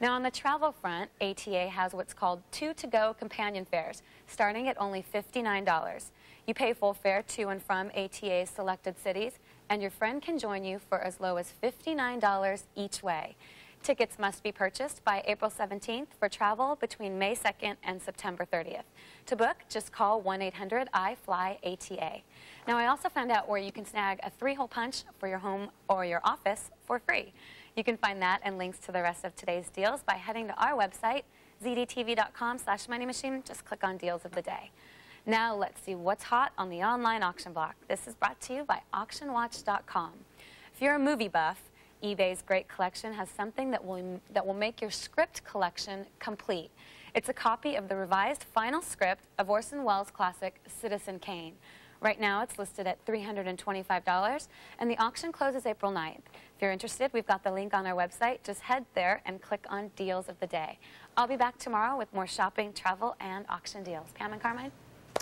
Now, on the travel front, ATA has what's called two-to-go companion fares, starting at only $59. You pay full fare to and from ATA's selected cities, and your friend can join you for as low as $59 each way. Tickets must be purchased by April 17th for travel between May 2nd and September 30th. To book, just call 1-800-I-FLY-ATA. Now, I also found out where you can snag a three-hole punch for your home or your office for free. You can find that and links to the rest of today's deals by heading to our website, zdtv.com slash money machine. Just click on Deals of the Day. Now let's see what's hot on the online auction block. This is brought to you by AuctionWatch.com. If you're a movie buff, eBay's great collection has something that will, that will make your script collection complete. It's a copy of the revised final script of Orson Welles' classic Citizen Kane. Right now, it's listed at $325, and the auction closes April 9th. If you're interested, we've got the link on our website. Just head there and click on Deals of the Day. I'll be back tomorrow with more shopping, travel, and auction deals. Pam and Carmine?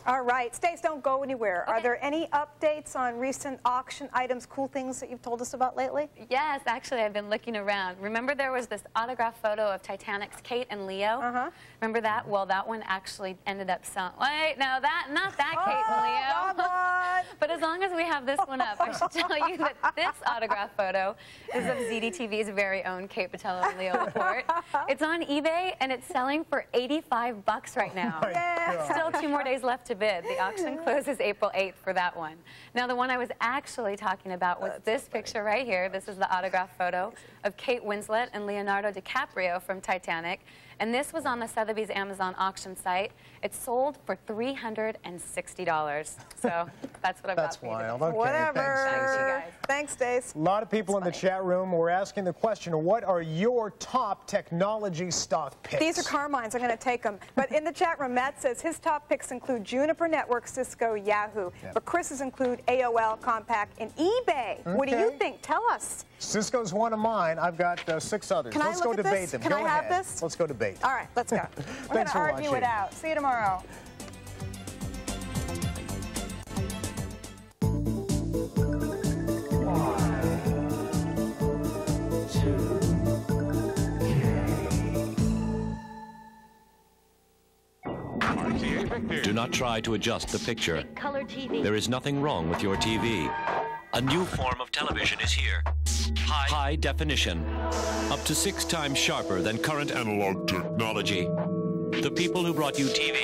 All right, Stace, don't go anywhere. Okay. Are there any updates on recent auction items, cool things that you've told us about lately? Yes, actually, I've been looking around. Remember there was this autograph photo of Titanic's Kate and Leo? Uh-huh. Remember that? Well, that one actually ended up selling. Wait, no, that not that Kate and Leo. come on. but as long as we have this one up, I should tell you that this autograph photo is of ZDTV's very own Kate Botello and Leo Laporte. It's on eBay and it's selling for 85 bucks right now. Yeah. Still two more days left to bid. The auction closes April 8th for that one. Now, the one I was actually talking about was this picture right here. This is the autograph photo of Kate Winslet and Leonardo DiCaprio from Titanic. And this was on the Sotheby's Amazon auction site. It sold for $360. So that's what I've That's got for you. wild. today. Okay, Whatever. thanks, Thanks, you guys. Thanks, Stace. A lot of people in the chat room were asking the question, what are your top technology stock picks? These are Carmine's. I'm going to take them. But in the chat room, Matt says his top picks include Juniper Network, Cisco, Yahoo. Yep. But Chris's include AOL, Compaq, and eBay. Okay. What do you think? Tell us. Cisco's one of mine. I've got uh, six others. Can I Let's look go at debate this? them. Can go I have ahead. this? Let's go debate. All right, let's go. We're going Thanks to for argue watching. it out. See you tomorrow. Do not try to adjust the picture. Color TV. There is nothing wrong with your TV. A new form of television is here. High, high definition. Up to six times sharper than current analog technology. The people who brought you TV,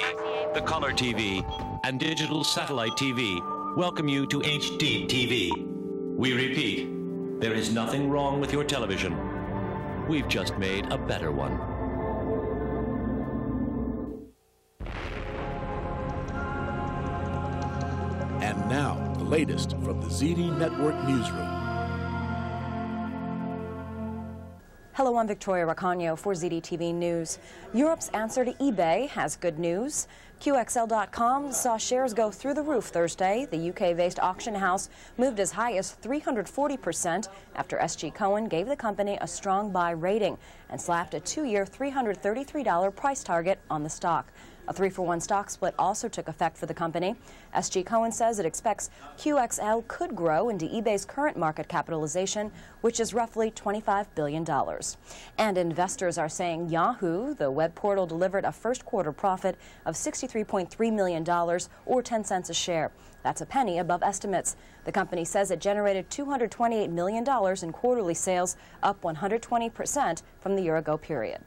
the color TV, and digital satellite TV welcome you to HD TV. We repeat, there is nothing wrong with your television. We've just made a better one. And now, the latest from the ZD Network newsroom. Hello, I'm Victoria Racano for ZDTV News. Europe's answer to eBay has good news. QXL.com saw shares go through the roof Thursday. The UK-based auction house moved as high as 340% after SG Cowen gave the company a strong buy rating and slapped a two-year $333 price target on the stock. A three for one stock split also took effect for the company. SG Cowen says it expects QXL could grow into eBay's current market capitalization, which is roughly $25 billion. And investors are saying Yahoo, the web portal, delivered a first quarter profit of $63.3 million or 10 cents a share. That's a penny above estimates. The company says it generated $228 million in quarterly sales, up 120% from the year ago period.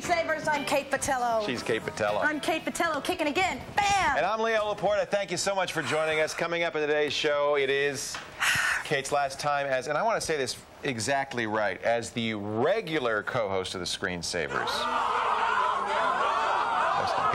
Screensavers. I'm Kate Botello. She's Kate Botello. I'm Kate Botello, kicking again. Bam! And I'm Leo Laporte. Thank you so much for joining us. Coming up in today's show, it is Kate's last time as, and I want to say this exactly right, as the regular co-host of the Screensavers.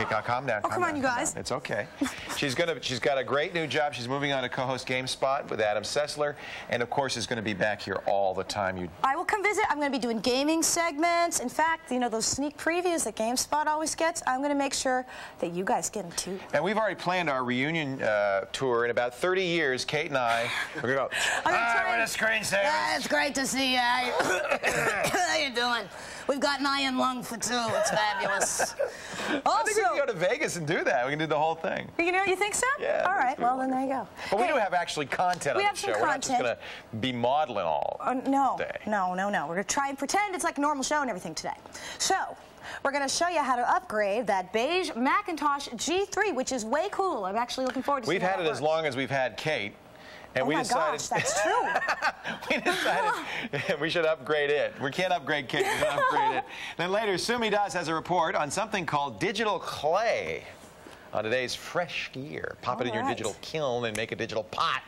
Okay, calm down. Oh, come on, you guys. down. It's okay. She's gonna. She's got a great new job. She's moving on to co-host GameSpot with Adam Sessler, and of course is going to be back here all the time. You. I will come visit. I'm going to be doing gaming segments. In fact, you know those sneak previews that GameSpot always gets. I'm going to make sure that you guys get them too. And we've already planned our reunion uh, tour in about 30 years. Kate and I are going to go. I'm gonna "Ah, try we're the screensaver. Yeah, it's great to see you. How you doing? We've got an eye and lung for two. It's fabulous. I think we can go to Vegas and do that. We can do the whole thing. you know, you think so? Yeah, All right. Well, then there you go. But we do have actually content We on have the some show. We're not just going to be modeling all Uh, no, day. no, no, no. We're going to try and pretend it's like a normal show and everything today. So, we're going to show you how to upgrade that beige Macintosh G3, which is way cool. I'm actually looking forward to We've had it as long as we've had Kate. And Oh we my decided gosh, that's true. we decided we should upgrade it. We can't upgrade Kate, we can upgrade it. Then later, Sumi Das has a report on something called digital clay on today's fresh gear. Pop it in your digital kiln and make a digital pot.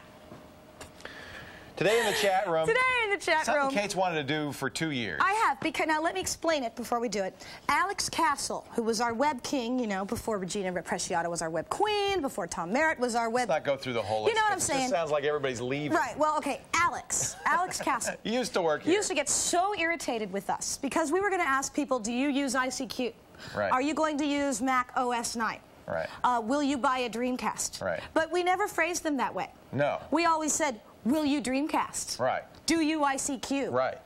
Today in the chat room. Today in the chat room. something room. Kate's wanted to do for two years. I have, because now let me explain it before we do it. Alex Castle, who was our web king, you know, before Regina Preciado was our web queen, before Tom Merritt was our web. Let's not go through the whole list. You know what I'm saying? sounds like everybody's leaving. Right. Well, okay. Alex, Alex Castle. He used to work here. used to get so irritated with us because we were going to ask people, do you use ICQ? Right. Are you going to use Mac OS 9? Right. Uh, will you buy a Dreamcast? Right. But we never phrased them that way. No. We always said, will you Dreamcast? Right. Do you ICQ? Right.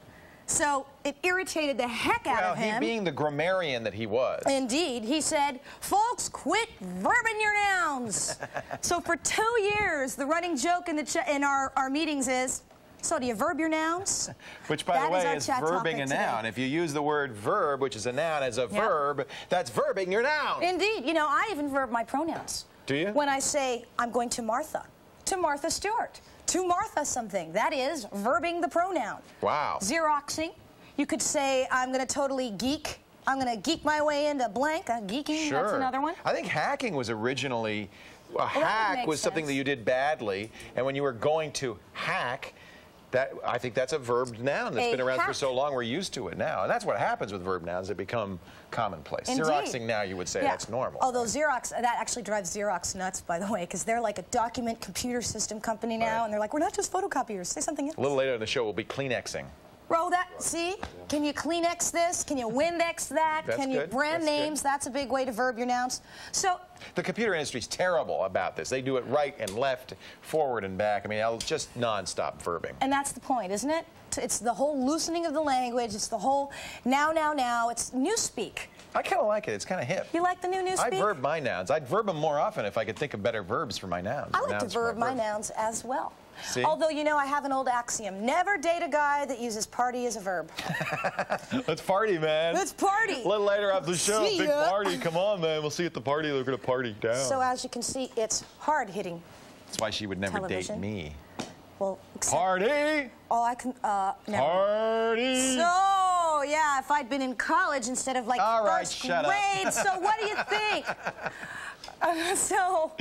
So it irritated the heck out Well, of he being the grammarian that he was. Indeed, he said, folks, quit verbing your nouns. so for two years, the running joke in, the ch- in our, our meetings is, so do you verb your nouns? Which, by That the way, our is verbing a today. noun. If you use the word verb, which is a noun, as a verb, that's verbing your noun. Indeed, you know, I even verb my pronouns. Do you? When I say, I'm going to Martha, to Martha Stewart, to Martha something, that is verbing the pronoun. Wow. Xeroxing, you could say, I'm going to totally geek. I'm going to geek my way into blank. Uh, geeking, Sure. that's another one. I think hacking was originally a would hack was something that you did badly, and when you were going to hack, that I think that's a verb noun that's A been around for so long we're used to it now, and that's what happens with verb nouns; they become commonplace. Indeed. Xeroxing now, you would say Yeah. that's normal. Although Xerox, that actually drives Xerox nuts, by the way, because they're like a document computer system company now, Right. and they're like, we're not just photocopiers. Say something else. a little later in the show, we'll be Kleenexing. Roll that. See? Can you Kleenex this? Can you Windex that? That's Can you good. brand That's good. names? That's a big way to verb your nouns. So The computer industry's terrible about this. They do it right and left, forward and back. I mean, I'll just nonstop verbing. And that's the point, isn't it? It's the whole loosening of the language. It's the whole now, now, now. It's new speak. I kind of like it. It's kind of hip. You like the new new speak? I verb my nouns. I'd verb them more often if I could think of better verbs for my nouns. I like to Nouns for verb my verbs. nouns as well. See? Although, you know, I have an old axiom never date a guy that uses party as a verb. Let's party, man. Let's party. A little later after the show, See big ya. party. Come on, man. We'll see you at the party. We're gonna party down. So, as you can see, it's hard hitting. That's why she would never television. date me. Well, except Party, all I can. Uh, never. party. So, yeah, if I'd been in college instead of like All right, first shut up. grade, so what do you think? So,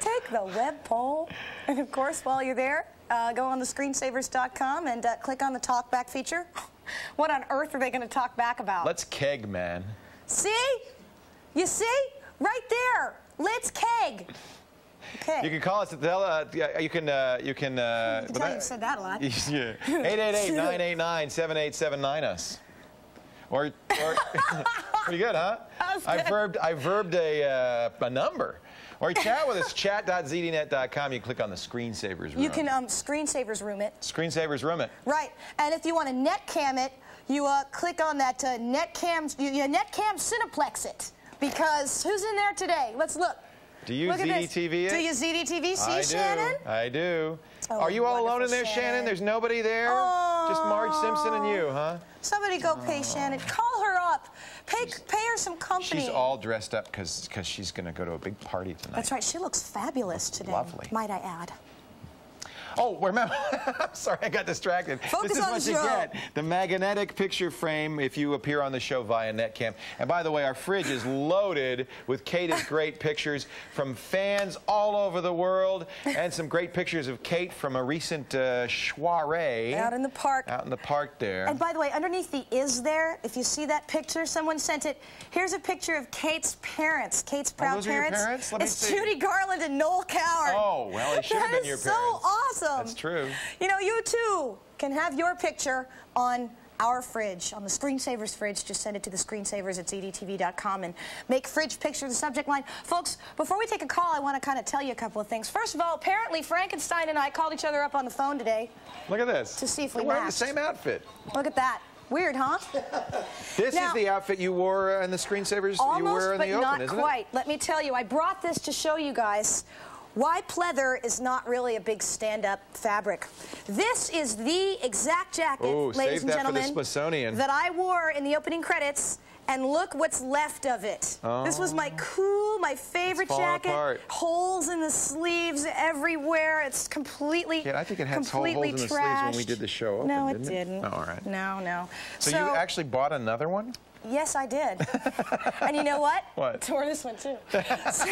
take the web poll, and of course, while you're there, uh, go on the screensavers.com and uh, click on the talkback feature. What on earth are they going to talk back about? Let's keg, man. see? You see? Right there. Let's keg. Okay. You can call us at the. Uh, you can. Uh, you can. Uh, I can tell you've said that a lot. yeah. 888-989-7879 us. Or, or pretty good, huh? Was I verbed, I verbed a, uh, a number. Or chat with us, chat.zdnet.com. You click on the screensavers room. You can um, screensavers room it. Screensavers room it. Right. And if you want to netcam it, you uh, click on that uh, netcam, you, you netcam Cineplex it. Because who's in there today? Let's look. Do you Look. ZDTV it? Do you ZDTV see I Shannon? do. I do. Oh, Are you all alone in there, Shannon? Shannon. There's nobody there? Just Marge Simpson and you, huh? Somebody go pay Shannon. Call her up. Pay, pay her some company. She's all dressed up because she's going to go to a big party tonight. That's right. She looks fabulous today. lovely. Might I add? Oh, remember, sorry, I got distracted. Focus this is on what the you show. get. The magnetic picture frame if you appear on the show via Netcam. And by the way, our fridge is loaded with Kate's great pictures from fans all over the world and some great pictures of Kate from a recent uh, soiree. Out in the park. Out in the park there. And by the way, underneath the is there, if you see that picture, someone sent it. Here's a picture of Kate's parents, Kate's proud Oh, those are your parents. parents? It's see. Judy Garland and Noel Coward. Oh, well, they should have That been is your so parents. Awesome. That's true. You know, you too can have your picture on our fridge, on the Screensavers fridge. Just send it to the screensavers at zdtv.com and make fridge picture the subject line. Folks, before we take a call, I want to kind of tell you a couple of things. First of all, apparently Frankenstein and I called each other up on the phone today. Look at this. To see if we We're wearing the same outfit. Look at that. Weird, huh? This Now- is the outfit you wore in the screensavers you Almost, wear in but the open, not isn't quite. Let me tell you, I brought this to show you guys why pleather is not really a big stand-up fabric. This is the exact jacket, Ooh, ladies and that for the gentlemen, that I wore in the opening credits. And look what's left of it. This was my oh. cool, my favorite jacket. apart. Holes in the sleeves everywhere. It's completely, Yeah, I think it had completely holes in the sleeves when we did the show open, No, didn't it it? didn't. Oh, all right. No, no. So, you actually bought another one? Yes, I did. and you know what? What? Tore this one too. so,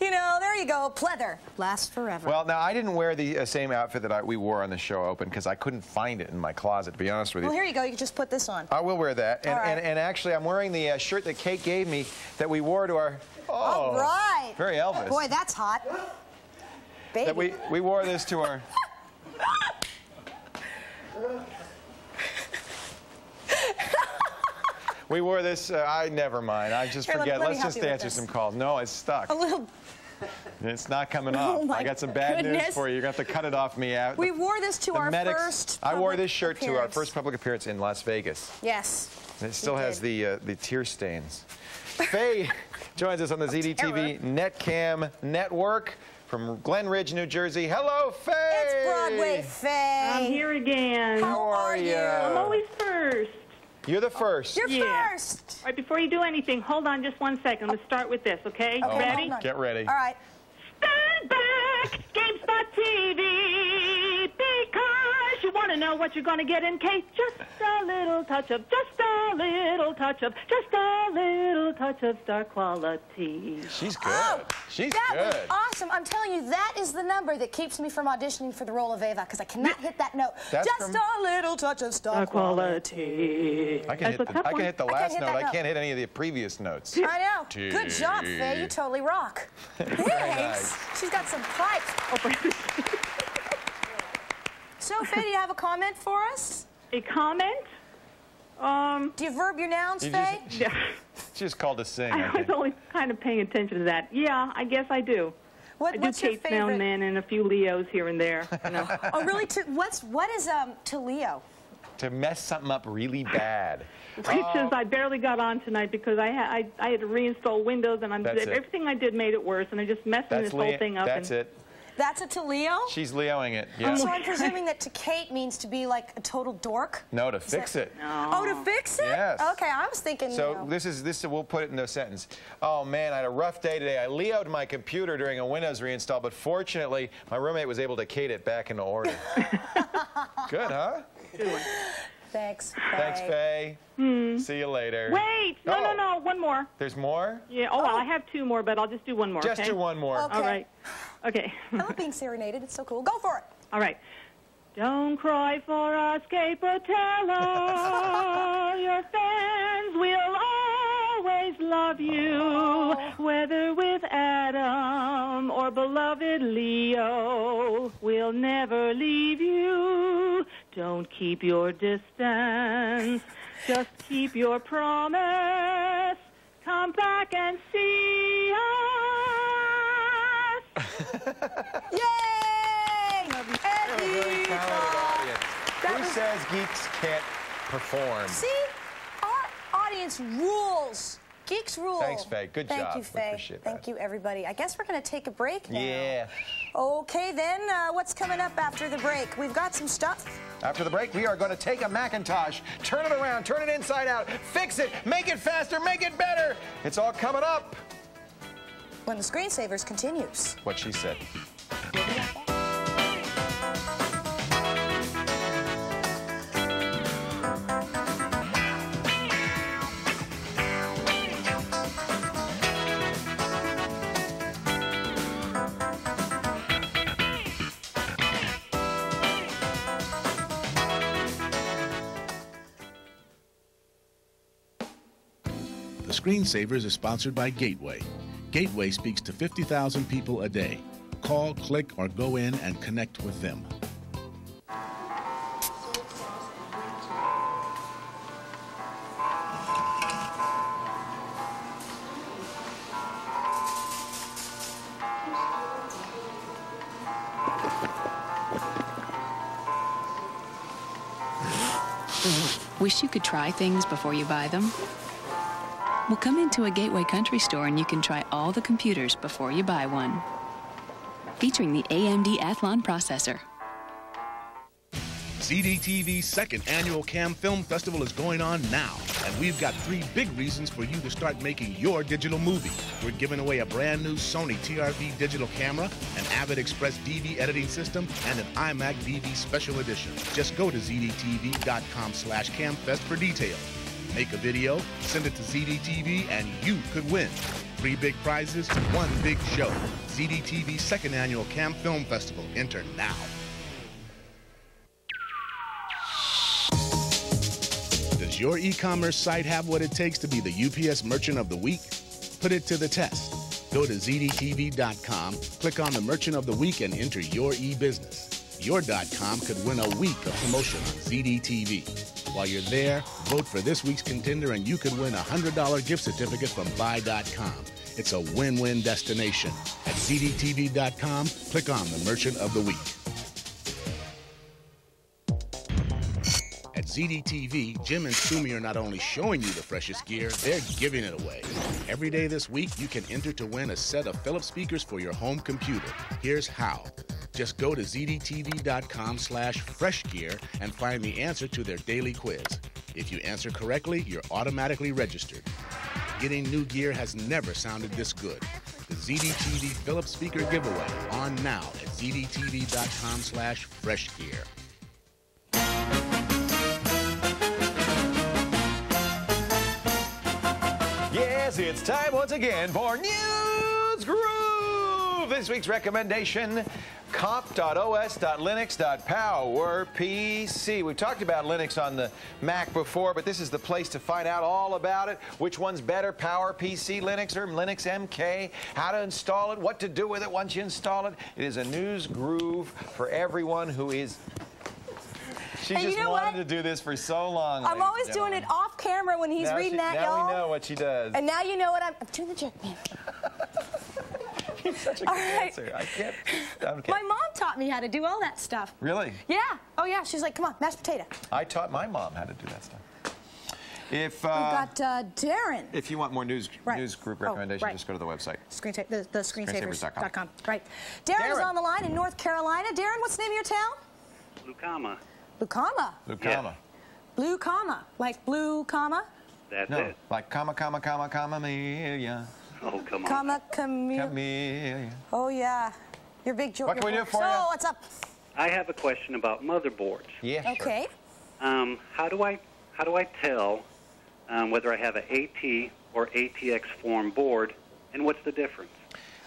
you know, there you go. Pleather lasts forever. Well, now I didn't wear the uh, same outfit that I, we wore on the show open because I couldn't find it in my closet. To be honest with you. Well, here you go. You can just put this on. I will wear that. And, right. and, and actually, I'm wearing the uh, shirt that Kate gave me that we wore to our. Oh, All right. Very Elvis. Boy, that's hot. Baby. That we, we wore this to our. We wore this. Uh, I never mind. I just Here, forget. let me Let's just answer some calls. No, it's stuck. a little. It's not coming Oh, off. my I got some bad news for you. You're going to have to cut it off me out. We wore this to the our medics- first. I wore this shirt to our first public appearance in Las Vegas. Yes. And it still has the uh, the tear stains. Faye joins us on the ZDTV Netcam network from Glen Ridge, New Jersey. Hello, Faye. It's Broadway Faye. I'm here again. How How are are you? you? I'm always first. You're the first. You're Yeah. first. All right, before you do anything, hold on just one second. Let's start with this, okay? Okay, Ready? Get ready. All right. Stand back, GameSpot TV, because you want to know what you're going to get in case just a little touch of, just a little touch of, just a little touch of star quality. She's good. Oh, She's that good. was awesome. I'm telling you, that is the number that keeps me from auditioning for the role of Ava because I cannot hit that note. That's Just from- a little touch of star Star quality. quality. I can, That's hit the, I can hit the I last hit note. that I can't hit any of the previous notes. I know. Good job, T. Faye. You totally rock. Thanks. nice. She's got some pipes. Oh, so, Faye, do you have a comment for us? A comment? Um, Do you verb your nouns, You Faye? just, yeah. she just called to sing. I I was only kind of paying attention to that. Yeah, I guess I do. What, I do what's your Kate's now favorite? and then and a few Leos here and there. You know. Oh, really? To, what's what is um to Leo? To mess something up really bad. Pictures I barely got on tonight because I had I, I had to reinstall Windows and I'm everything I did made it worse and I just messing That's this whole thing up. That's and, it. That's a to Leo. She's Leoing it. Yeah. So I'm presuming that to Kate means to be like a total dork. no, to fix it. No. Oh, to fix it? Yes. Okay, I was thinking. you So know. this is this. We'll put it in a sentence. Oh man, I had a rough day today. I Leo'd my computer during a Windows reinstall, but fortunately, my roommate was able to Kate it back into order. Good, huh? Thanks. Thanks, Faye. Faye. Hmm. See you later. Wait, no, Oh. no, no, one more. There's more. Yeah. Oh, well, I oh. have two more, but I'll just do one more. Just okay? do one more. Okay. All right. Okay. I love being serenaded. It's so cool. Go for it. All right. Don't cry for us, Kate Botello. Your fans will always love you, oh. whether with Adam or beloved Leo. We'll never leave you. Don't keep your distance. Just keep your promise. Come back and see us. Yay! A very talented audience. Who was- says geeks can't perform? See, our audience rules. Geeks rule. Thanks, Faye. Good job. Thank job. you, We Faye. appreciate Thank that. you, everybody. I guess we're going to take a break now. Yeah. Okay, then, uh, what's coming up after the break? We've got some stuff. After the break, we are going to take a Macintosh, turn it around, turn it inside out, fix it, make it faster, make it better. It's all coming up when the Screensavers continues. What she said. Screensavers is sponsored by Gateway, Gateway speaks to 50,000 people a day. Call, click, or go in and connect with them. Wish you could try things before you buy them? Well, come into a Gateway Country store and you can try all the computers before you buy one. Featuring the AMD Athlon processor. ZDTV's second annual Cam Film Festival is going on now, and we've got three big reasons for you to start making your digital movie. We're giving away a brand new Sony TRV digital camera, an Avid Express DV editing system, and an iMac DV special edition. Just go to zdtv.com slash camfest for details. Make a video, send it to ZDTV, and you could win. Three big prizes, one big show. ZDTV's second annual Cam Film Festival. Enter now. Does your e-commerce site have what it takes to be the UPS Merchant of the Week? Put it to the test. Go to zdtv.com, click on the Merchant of the Week, and enter your e-business. Your .com could win a week of promotion on ZDTV. While you're there, vote for this week's contender, and you could win a $100 gift certificate from Buy.com. It's a win-win destination. At zdtv.com, click on the Merchant of the Week. At ZDTV, Jim and Sumi are not only showing you the freshest gear, they're giving it away. Every day this week, you can enter to win a set of Philips speakers for your home computer. Here's how. Just go to zdtv.com slash freshgear and find the answer to their daily quiz. If you answer correctly, you're automatically registered. Getting new gear has never sounded this good. The ZDTV Philips speaker giveaway on now at zdtv.com slash freshgear. It's time once again for News Groove. This week's recommendation comp.os.linux.powerpc. We've talked about Linux on the Mac before, but this is the place to find out all about it. Which one's better, PowerPC Linux or Linux MK? How to install it, what to do with it once you install it. It is a news groove for everyone who is. She Hey, you just know wanted what? to do this for so long. I'm always and doing it off camera when he's Now reading she- that, now y'all. Now we know what she does. And now you know what I'm. I'm doing the jerk man. He's Such a good All right. answer. I can't. Okay. My mom taught me how to do all that stuff. Really? Yeah. Oh yeah. She's like, come on, mashed potato. I taught my mom how to do that stuff. If We've uh, got uh, Darren. if you want more news Right. news group Oh, right. just go to the website. Screen the, the screensavers.com. Screensavers.com. Right. Darren, is on the line in North Carolina. Darren, what's the name of your town? Lucama. Lucama. Luke Yeah. comma. Blue comma. Like blue comma. That's No, it. like comma comma comma comma Amelia. Oh, come on. Comma Camille. Amelia. Oh yeah. Your big joke. What can we do for so, you? what's up? I have a question about motherboards. Yeah, sure. Okay. Um, how do I how do I tell um, whether I have an AT or ATX form board, and what's the difference?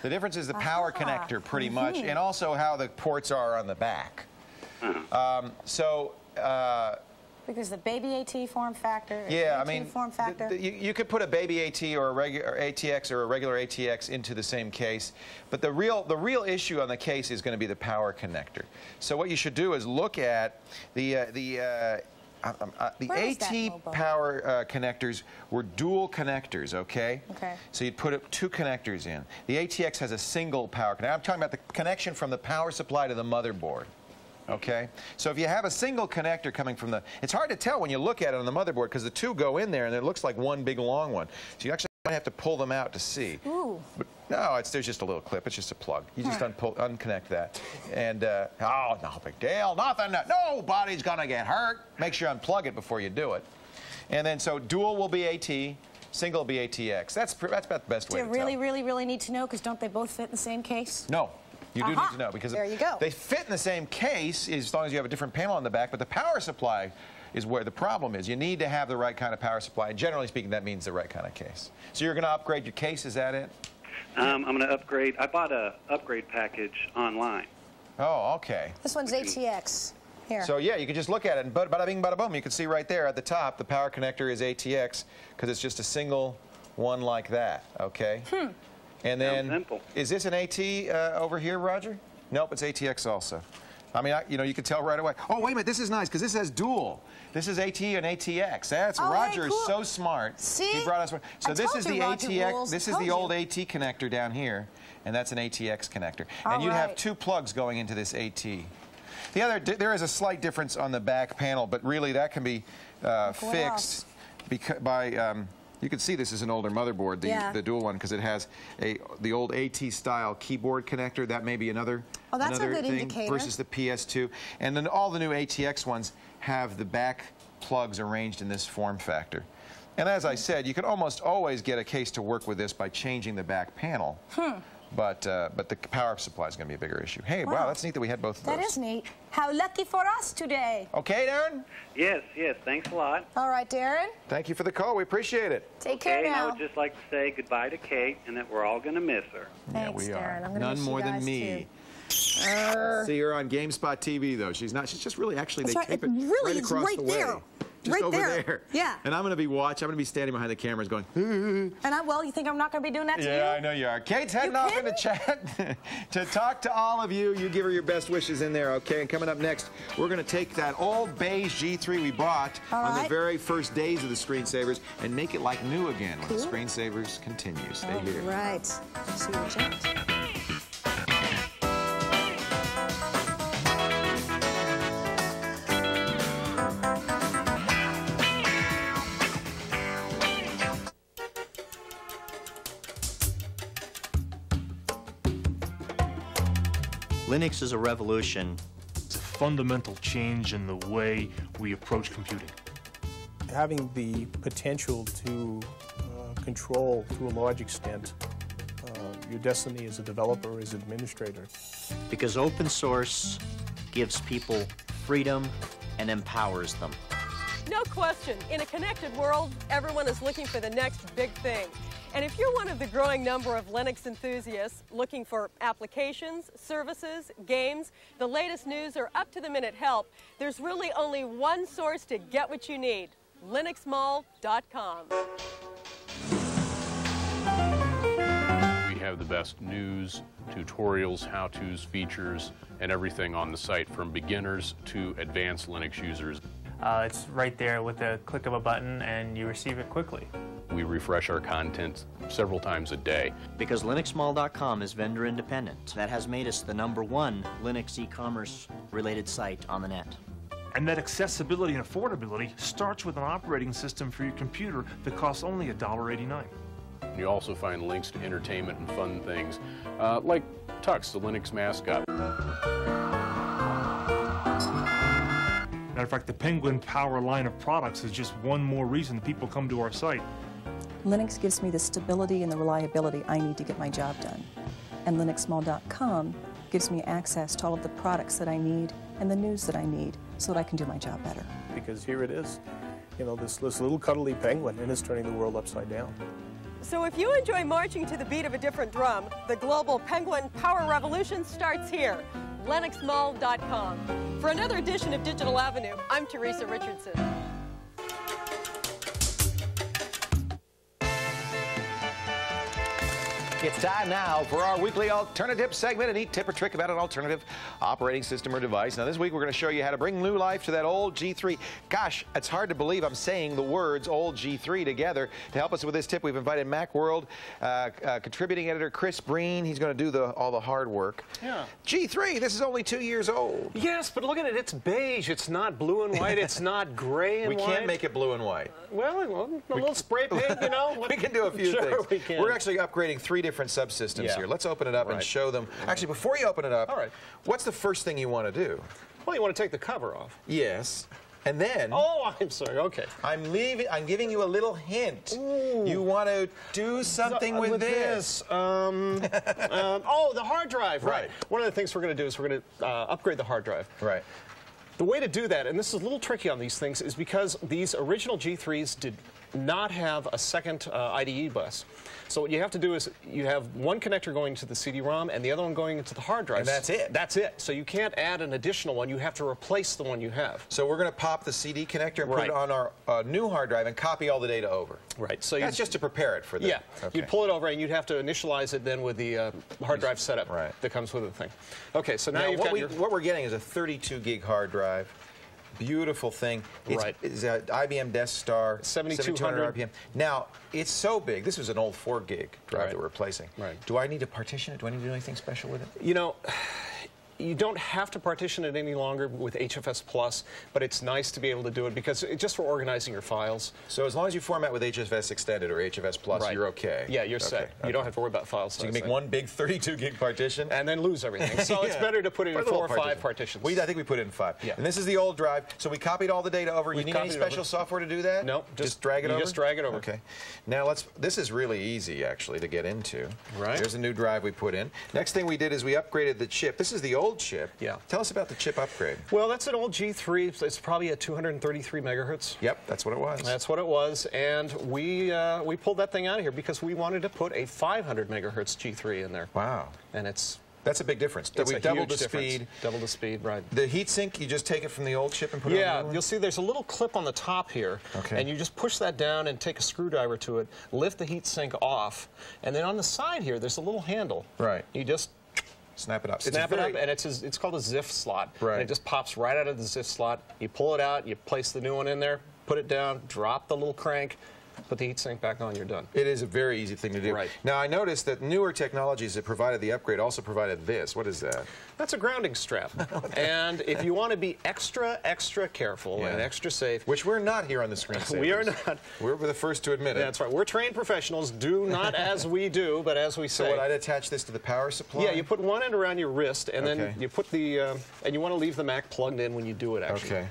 The difference is the power Ah, connector, pretty much, mhm. and also how the ports are on the back. Um, so. Uh, Because the baby AT form factor. Yeah, I mean, form factor. th- th- you, you could put a baby AT or a regular ATX or a regular ATX into the same case, but the real the real issue on the case is going to be the power connector. So what you should do is look at the uh, the. Uh, um, uh, the Where is AT power uh, connectors were dual connectors, okay? Okay. So you'd put it- two connectors in. The ATX has a single power connector. I'm talking about the connection from the power supply to the motherboard. Okay? So if you have a single connector coming from the, it's hard to tell when you look at it on the motherboard because the two go in there and it looks like one big long one. So you actually might have to pull them out to see. Ooh. But no, it's, there's just a little clip. It's just a plug. You just unpull, unconnect that. And, uh, oh, no big deal. Nothing. Nobody's going to get hurt. Make sure you unplug it before you do it. And then so dual will be AT, single will be ATX. That's, that's about the best Do way to really, tell. Do you really, really, really need to know? Because don't they both fit in the same case? No. You do Aha. need to know because There you go. they fit in the same case as long as you have a different panel on the back, but the power supply is where the problem is. You need to have the right kind of power supply, and generally speaking, that means the right kind of case. So you're going to upgrade your case, is that it? Um, I'm going to upgrade. I bought a upgrade package online. Oh, okay. This one's ATX. Here. So yeah, you can just look at it, and bada bada bing, bada boom. You can see right there at the top, the power connector is ATX because it's just a single one like that, okay? Hmm. And then, simple. is this an AT uh, over here, Roger? Nope, it's ATX also. I mean, I, you know, you can tell right away. Oh, wait a minute, this is nice because this says dual. This is AT and ATX. That's Oh, hey, Roger cool. is so smart. See? he brought us. one. So I this is the Roger ATX. rules. This is Told the you. old AT connector down here, and that's an ATX connector. All and you'd have two plugs going into this AT. The other, there is a slight difference on the back panel, but really that can be uh, fixed by. Um, you can see this is an older motherboard, the, Yeah. the dual one, because it has a the old AT style keyboard connector. That may be another Oh, that's a good thing indicator. versus the PS2. And then all the new ATX ones have the back plugs arranged in this form factor. And as I said, you can almost always get a case to work with this by changing the back panel. Hmm. But uh, but the power supply is going to be a bigger issue. Hey, wow. Wow. that's neat that we had both of That those. is neat. How lucky for us today. Okay, Darren? Yes, yes. Thanks a lot. All right, Darren. Thank you for the call. We appreciate it. Take care Okay, and I would just like to say goodbye to Kate and that we're all going to miss her. Thanks, yeah, we Darren. are. I'm gonna None miss you more than me. too. See her on GameSpot TV though. She's not. She's just really actually they right, tape it it really right across right the way. there. Just Right over there. Yeah. And I'm going to be watching. I'm going to be standing behind the cameras going. And I, well, you think I'm not going to be doing that to you? Yeah, I know you are. Kate's heading You off in the chat to talk to all of you. You give her your best wishes in there, okay? And coming up next, we're going to take that old beige G3 we bought All on the very first days of the screensavers and make it like new again when the screensavers continue. Stay All here. right. See you in Linux is a revolution. It's a fundamental change in the way we approach computing. having the potential to uh, control to a large extent uh, your destiny as a developer, as administrator. Because open source gives people freedom and empowers them. No question. In a connected world, everyone is looking for the next big thing. And if you're one of the growing number of Linux enthusiasts looking for applications, services, games, the latest news, or up to the minute help, there's really only one source to get what you need linuxmall.com. We have the best news, tutorials, how-tos, features, and everything on the site from beginners to advanced Linux users. Uh, it's right there with a click of a button and you receive it quickly. We refresh our content several times a day. Because linuxmall.com is vendor independent. That has made us the number one Linux e-commerce related site on the net. And that accessibility and affordability starts with an operating system for your computer that costs only $1.89. You also find links to entertainment and fun things, uh, like Tux, the Linux mascot. Matter of fact, the Penguin Power line of products is just one more reason that people come to our site. Linux gives me the stability and the reliability I need to get my job done. And linuxmall.com gives me access to all of the products that I need and the news that I need so that I can do my job better. Because here it is, you know, this, this little cuddly penguin, and it's turning the world upside down. So if you enjoy marching to the beat of a different drum, the global penguin power revolution starts here. linuxmall.com. For another edition of Digital Avenue, I'm Teresa Richardson. It's time now for our weekly alternative segment, a neat tip or trick about an alternative operating system or device. Now, this week we're going to show you how to bring new life to that old G3. Gosh, it's hard to believe I'm saying the words old G3 together. To help us with this tip, we've invited Macworld uh, uh, contributing editor Chris Breen. He's going to do the, all the hard work. Yeah. G3, this is only two years old. Yes, but look at it. It's beige. It's not blue and white. It's not gray and We white. can't make it blue and white. Well, a little spray paint, you know. we can do a few sure things. We can. We're actually upgrading three different subsystems Yeah. here. Let's open it up and show them. Actually, before you open it up, All right. what's the first thing you want to do? Well, you want to take the cover off. Yes. And then. Oh, I'm sorry. Okay. I'm leaving. I'm giving you a little hint. Ooh. You want to do something Uh, with, this. Um, um, oh, the hard drive. Right. Right. One of the things we're going to do is we're going to uh, upgrade the hard drive. Right. The way to do that, and this is a little tricky on these things, is because these original G3s did not have a second uh, IDE bus. So what you have to do is you have one connector going to the CD-ROM and the other one going into the hard drive. And that's it? That's it. So you can't add an additional one. You have to replace the one you have. So we're going to pop the CD connector and put it on our uh, new hard drive and copy all the data over. Right. So That's just to prepare it for the. Yeah, Okay. you'd pull it over and you'd have to initialize it then with the uh, hard drive setup that comes with the thing. Okay, so now, Now, you've what, got we, your... what we're getting is a 32 gig hard drive. Beautiful thing. It's, Right. It's a uh, IBM Deskstar 7200 RPM. Now, it's so big. This was an old 4 gig drive Right. that we're replacing. Right. Do I need to partition it? Do I need to do anything special with it? You know, you don't have to partition it any longer with HFS Plus, but it's nice to be able to do it because it, just for organizing your files. So as long as you format with HFS Extended or HFS Plus, Right. you're okay. Yeah, you're set. Okay, You don't have to worry about files. So you can make one big 32 gig partition and then lose everything. So it's better to put it in four or five partitions. We, I think we put it in five. Yeah. And this is the old drive. So we copied all the data over. We've you need any special over. software to do that? No, Just, just- drag it you over? just drag it over. Okay. Now let's, this is really easy actually to get into. Right. There's a new drive we put in. Next thing we did is we upgraded the chip. This is the old chip. Yeah. Tell us about the chip upgrade. Well, that's an old G3. It's- It's probably at 233 megahertz. Yep, that's what it was. That's what it was, and we uh, we pulled that thing out of here because we wanted to put a 500 megahertz G3 in there. Wow. And it's That's a big difference. it's we doubled the difference. speed. Double the speed, right? The heatsink, you just take it from the old chip and put it on Yeah, you'll see there's a little clip on the top here, Okay. and you just push that down and take a screwdriver to it, lift the heatsink off, and then on the side here there's a little handle. Right. You just Snap it up. It's snap it up, and it's a, it's called a ZIF slot. Right. And it just pops right out of the ZIF slot. You pull it out, you place the new one in there, put it down, drop the little crank, put the heat sink back on, you're done. It is a very easy thing to do. Right. Now, I noticed that newer technologies that provided the upgrade also provided this. What is that? That's a grounding strap. and if you want to be extra, extra careful and extra safe, Which we're not here on the screen. we are not. We're the first to admit it. That's right. We're trained professionals. Do not as we do, but as we say. So what, I'd attach this to the power supply? yeah, you put one end around your wrist, and Okay. then you put the, uh, and you want to leave the Mac plugged in when you do it, actually. Okay.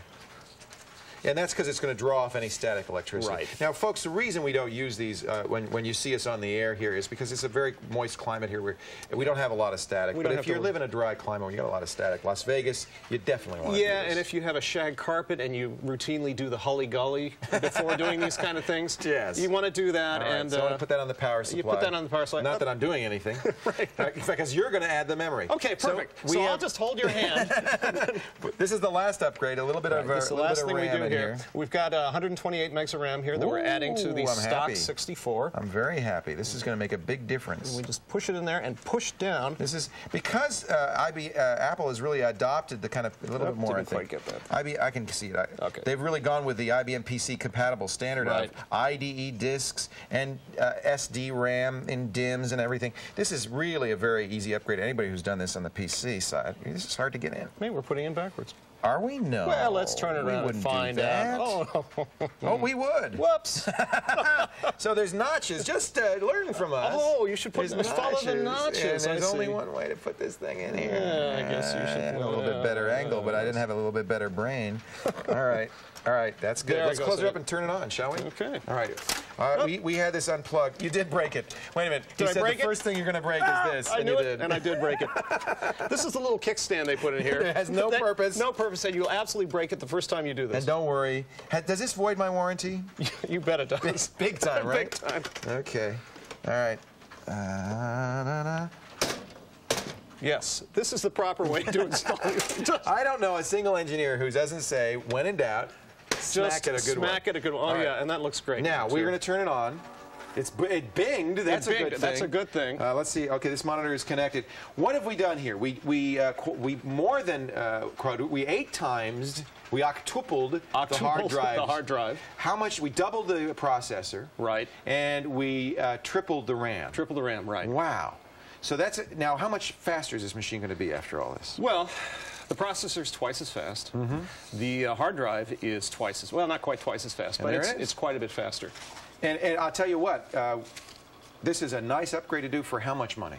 And that's because it's going to draw off any static electricity. Right. Now, folks, the reason we don't use these uh, when, when you see us on the air here is because it's a very moist climate here. Where we don't have a lot of static. We but if you live in a dry climate where you got a lot of static, Las Vegas, you definitely want to Yeah, do this. and if you have a shag carpet and you routinely do the hully gully before doing these kind of things, Yes. you want to do that. Right, and so I want uh, to put that on the power supply. You put that on the power supply. Not that I'm doing anything. right. Because you're going to add the memory. Okay, perfect. we So, I'll just hold your hand. This is the last upgrade. A little bit of, uh, This is the little last bit of thing we RAM here. We've got uh, 128 megs of RAM here that we're adding to the I'm stock happy. 64. I'm very happy. This is going to make a big difference. We just push it in there and push down. This is because uh, IB, uh, Apple has really adopted the kind of a little Nope, bit more. I think. get that. IB, I can see it. I, Okay. They've really gone with the IBM PC compatible standard Right. of IDE disks and uh, SD RAM in DIMMs and everything. This is really a very easy upgrade. Anybody who's done this on the PC side, this is hard to get in. Maybe we're putting in backwards. Are we? No. Well, let's turn it we around and find that. out. Oh, Oh, we would. Whoops. so there's notches. Just uh, learn from us. Oh, you should put- There's follow the notches, And I there's only see. one way to put this thing in here. Yeah, I guess you I should had a little bit better angle, but I didn't have a little bit better brain. All right. All right, that's good. There Let's close it up and turn it on, shall we? Okay. All right. Uh, we, we had this unplugged. You did break it. Wait a minute. Did you I said break the it? first thing you're going to break Ah, is this. I and knew you it, did. and I did break it. this is the little kickstand they put in here. It has no That- purpose. No purpose, and you'll absolutely break it the first time you do this. And don't worry. Ha- does this void my warranty? you bet it does. Big, big time, right? Big time. Okay. All right. Uh, na, na. Yes, this is the proper way to install it. I don't know a single engineer who doesn't say, when in doubt, smack Just it a good one. it a good one. Oh, right. yeah, and that looks great. Now, we're going to turn it on. It's b- it binged. That's a binged. good thing. That's a good thing. Uh, let's see. Okay, this monitor is connected. What have we done here? We we uh, qu- we more than uh, we eight times. We octupled, the hard drive. the hard drive. How much? We doubled the processor. Right. And we uh, tripled the RAM. Tripled the RAM, right. Wow. So that's now. How much faster is this machine going to be after all this? Well, the processor is twice as fast. The uh, hard drive is twice as well, not quite twice as fast, And but it's, it it's quite a bit faster. And, and I'll tell you what. Uh, this is a nice upgrade to do for how much money?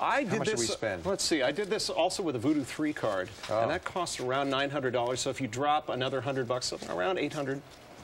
I How did much did this. we spend? Let's see. I did this also with a Voodoo 3 card, Oh. and that costs around nine hundred dollars. So if you drop another hundred bucks, around eight hundred.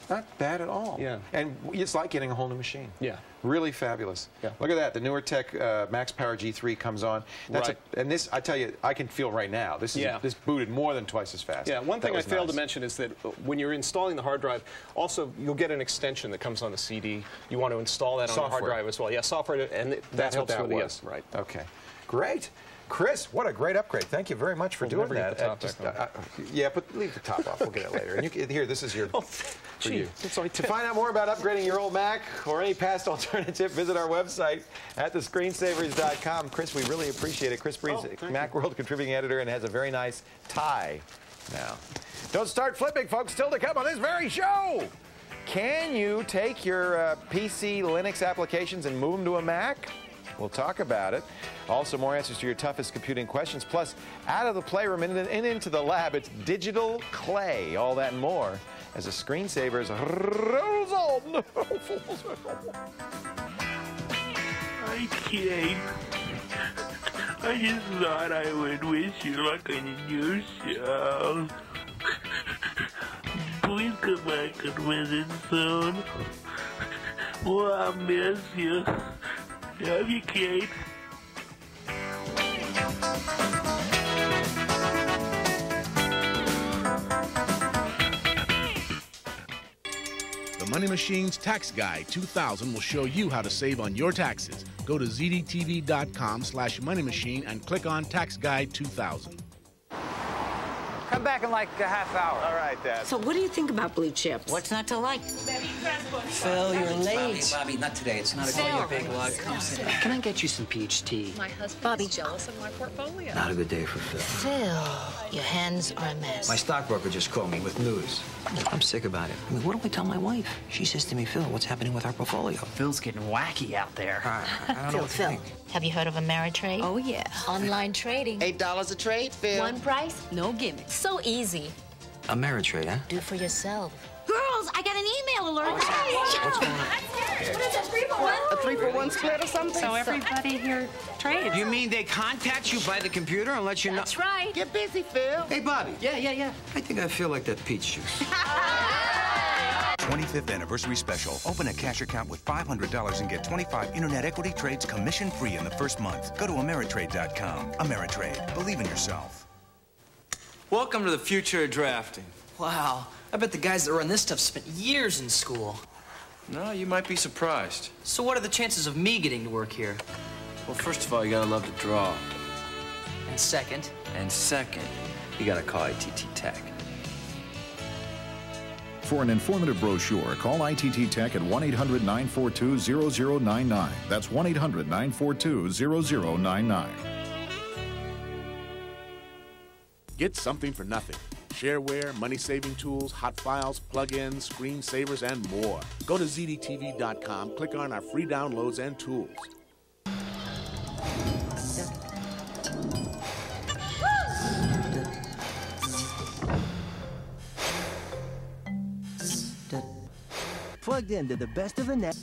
Not bad at all. Yeah. And it's like getting a whole new machine. Yeah. Really fabulous. Look at that. The newer tech uh, Max Power G3 comes on. That's Right. a, and this, I tell you, I can feel right now. This is Yeah. this booted more than twice as fast. Yeah, one thing I failed nice. to mention is that uh, when you're installing the hard drive, also you'll get an extension that comes on the CD. You want to install that on the hard drive as well. Yeah, software, and that That's what helps that with the- was. yes, right. Okay. Great. Chris, what a great upgrade. Thank you very much for We'll doing that. Uh, top just, uh, uh, yeah, but leave the top off. We'll get it later. And you can, here, this is your for gee, you. To find out more about upgrading your old Mac or any past alternative, visit our website at thescreensavers.com. Chris, we really appreciate it. Chris Breen, Macworld contributing editor, and has a very nice tie now. Don't start flipping, folks. Still to come on this very show. Can you take your uh, PC Linux applications and move them to a Mac? We'll talk about it. Also, more answers to your toughest computing questions. Plus, out of the playroom and, and into the lab, it's digital clay. All that and more as the screensavers rolls on. I can't. I just thought I would wish you luck on your show. Please come back and visit soon. Well, I miss you. Love you, Kate. The Money Machine's Tax Guide 2000 will show you how to save on your taxes. Go to zdtv.com slash money machine and click on Tax Guide 2000. Come back in like a half hour. All right, Dad. So what do you think about blue chips? What's not to like? Phil, you're late. Bobby, Bobby, not today. It's not a call your big lug. Come sit. Can I get you some peach tea? My husband is jealous of my portfolio. Not a good day for Phil. Phil, your hands are a mess. My stockbroker just called me with news. I'm sick about it. I mean, what do I tell my wife? She says to me, Phil, what's happening with our portfolio? Phil's getting wacky out there. I, I don't know Phil, what to Phil, think. Have you heard of Ameritrade? Oh, yeah. Online trading. Eight dollars a trade, Phil. One price, no gimmicks. So easy. Ameritrade, huh? Do for yourself. Girls, I got an email alert. What's going on? What is that, three for one? A three for one split or something? So everybody here trades. You mean they contact you by the computer and let you know? That's right. Get busy, Phil. Hey, Bobby. Yeah, yeah, yeah. I think I feel like that peach juice. 25th anniversary special. Open a cash account with $500 and get 25 internet equity trades commission free in the first month. Go to Ameritrade.com. Ameritrade. Believe in yourself. Welcome to the future of drafting. Wow. I bet the guys that run this stuff spent years in school. No, you might be surprised. So what are the chances of me getting to work here? Well, first of all, you gotta love to draw. And second? And second, you gotta call ITT Tech. For an informative brochure, call ITT Tech at 1 800 942 0099. That's 1 800 942 0099. Get something for nothing. Shareware, money-saving tools, hot files, plugins, screensavers, and more. Go to zdtv.com, click on our free downloads and tools. Plugged into the best of the net.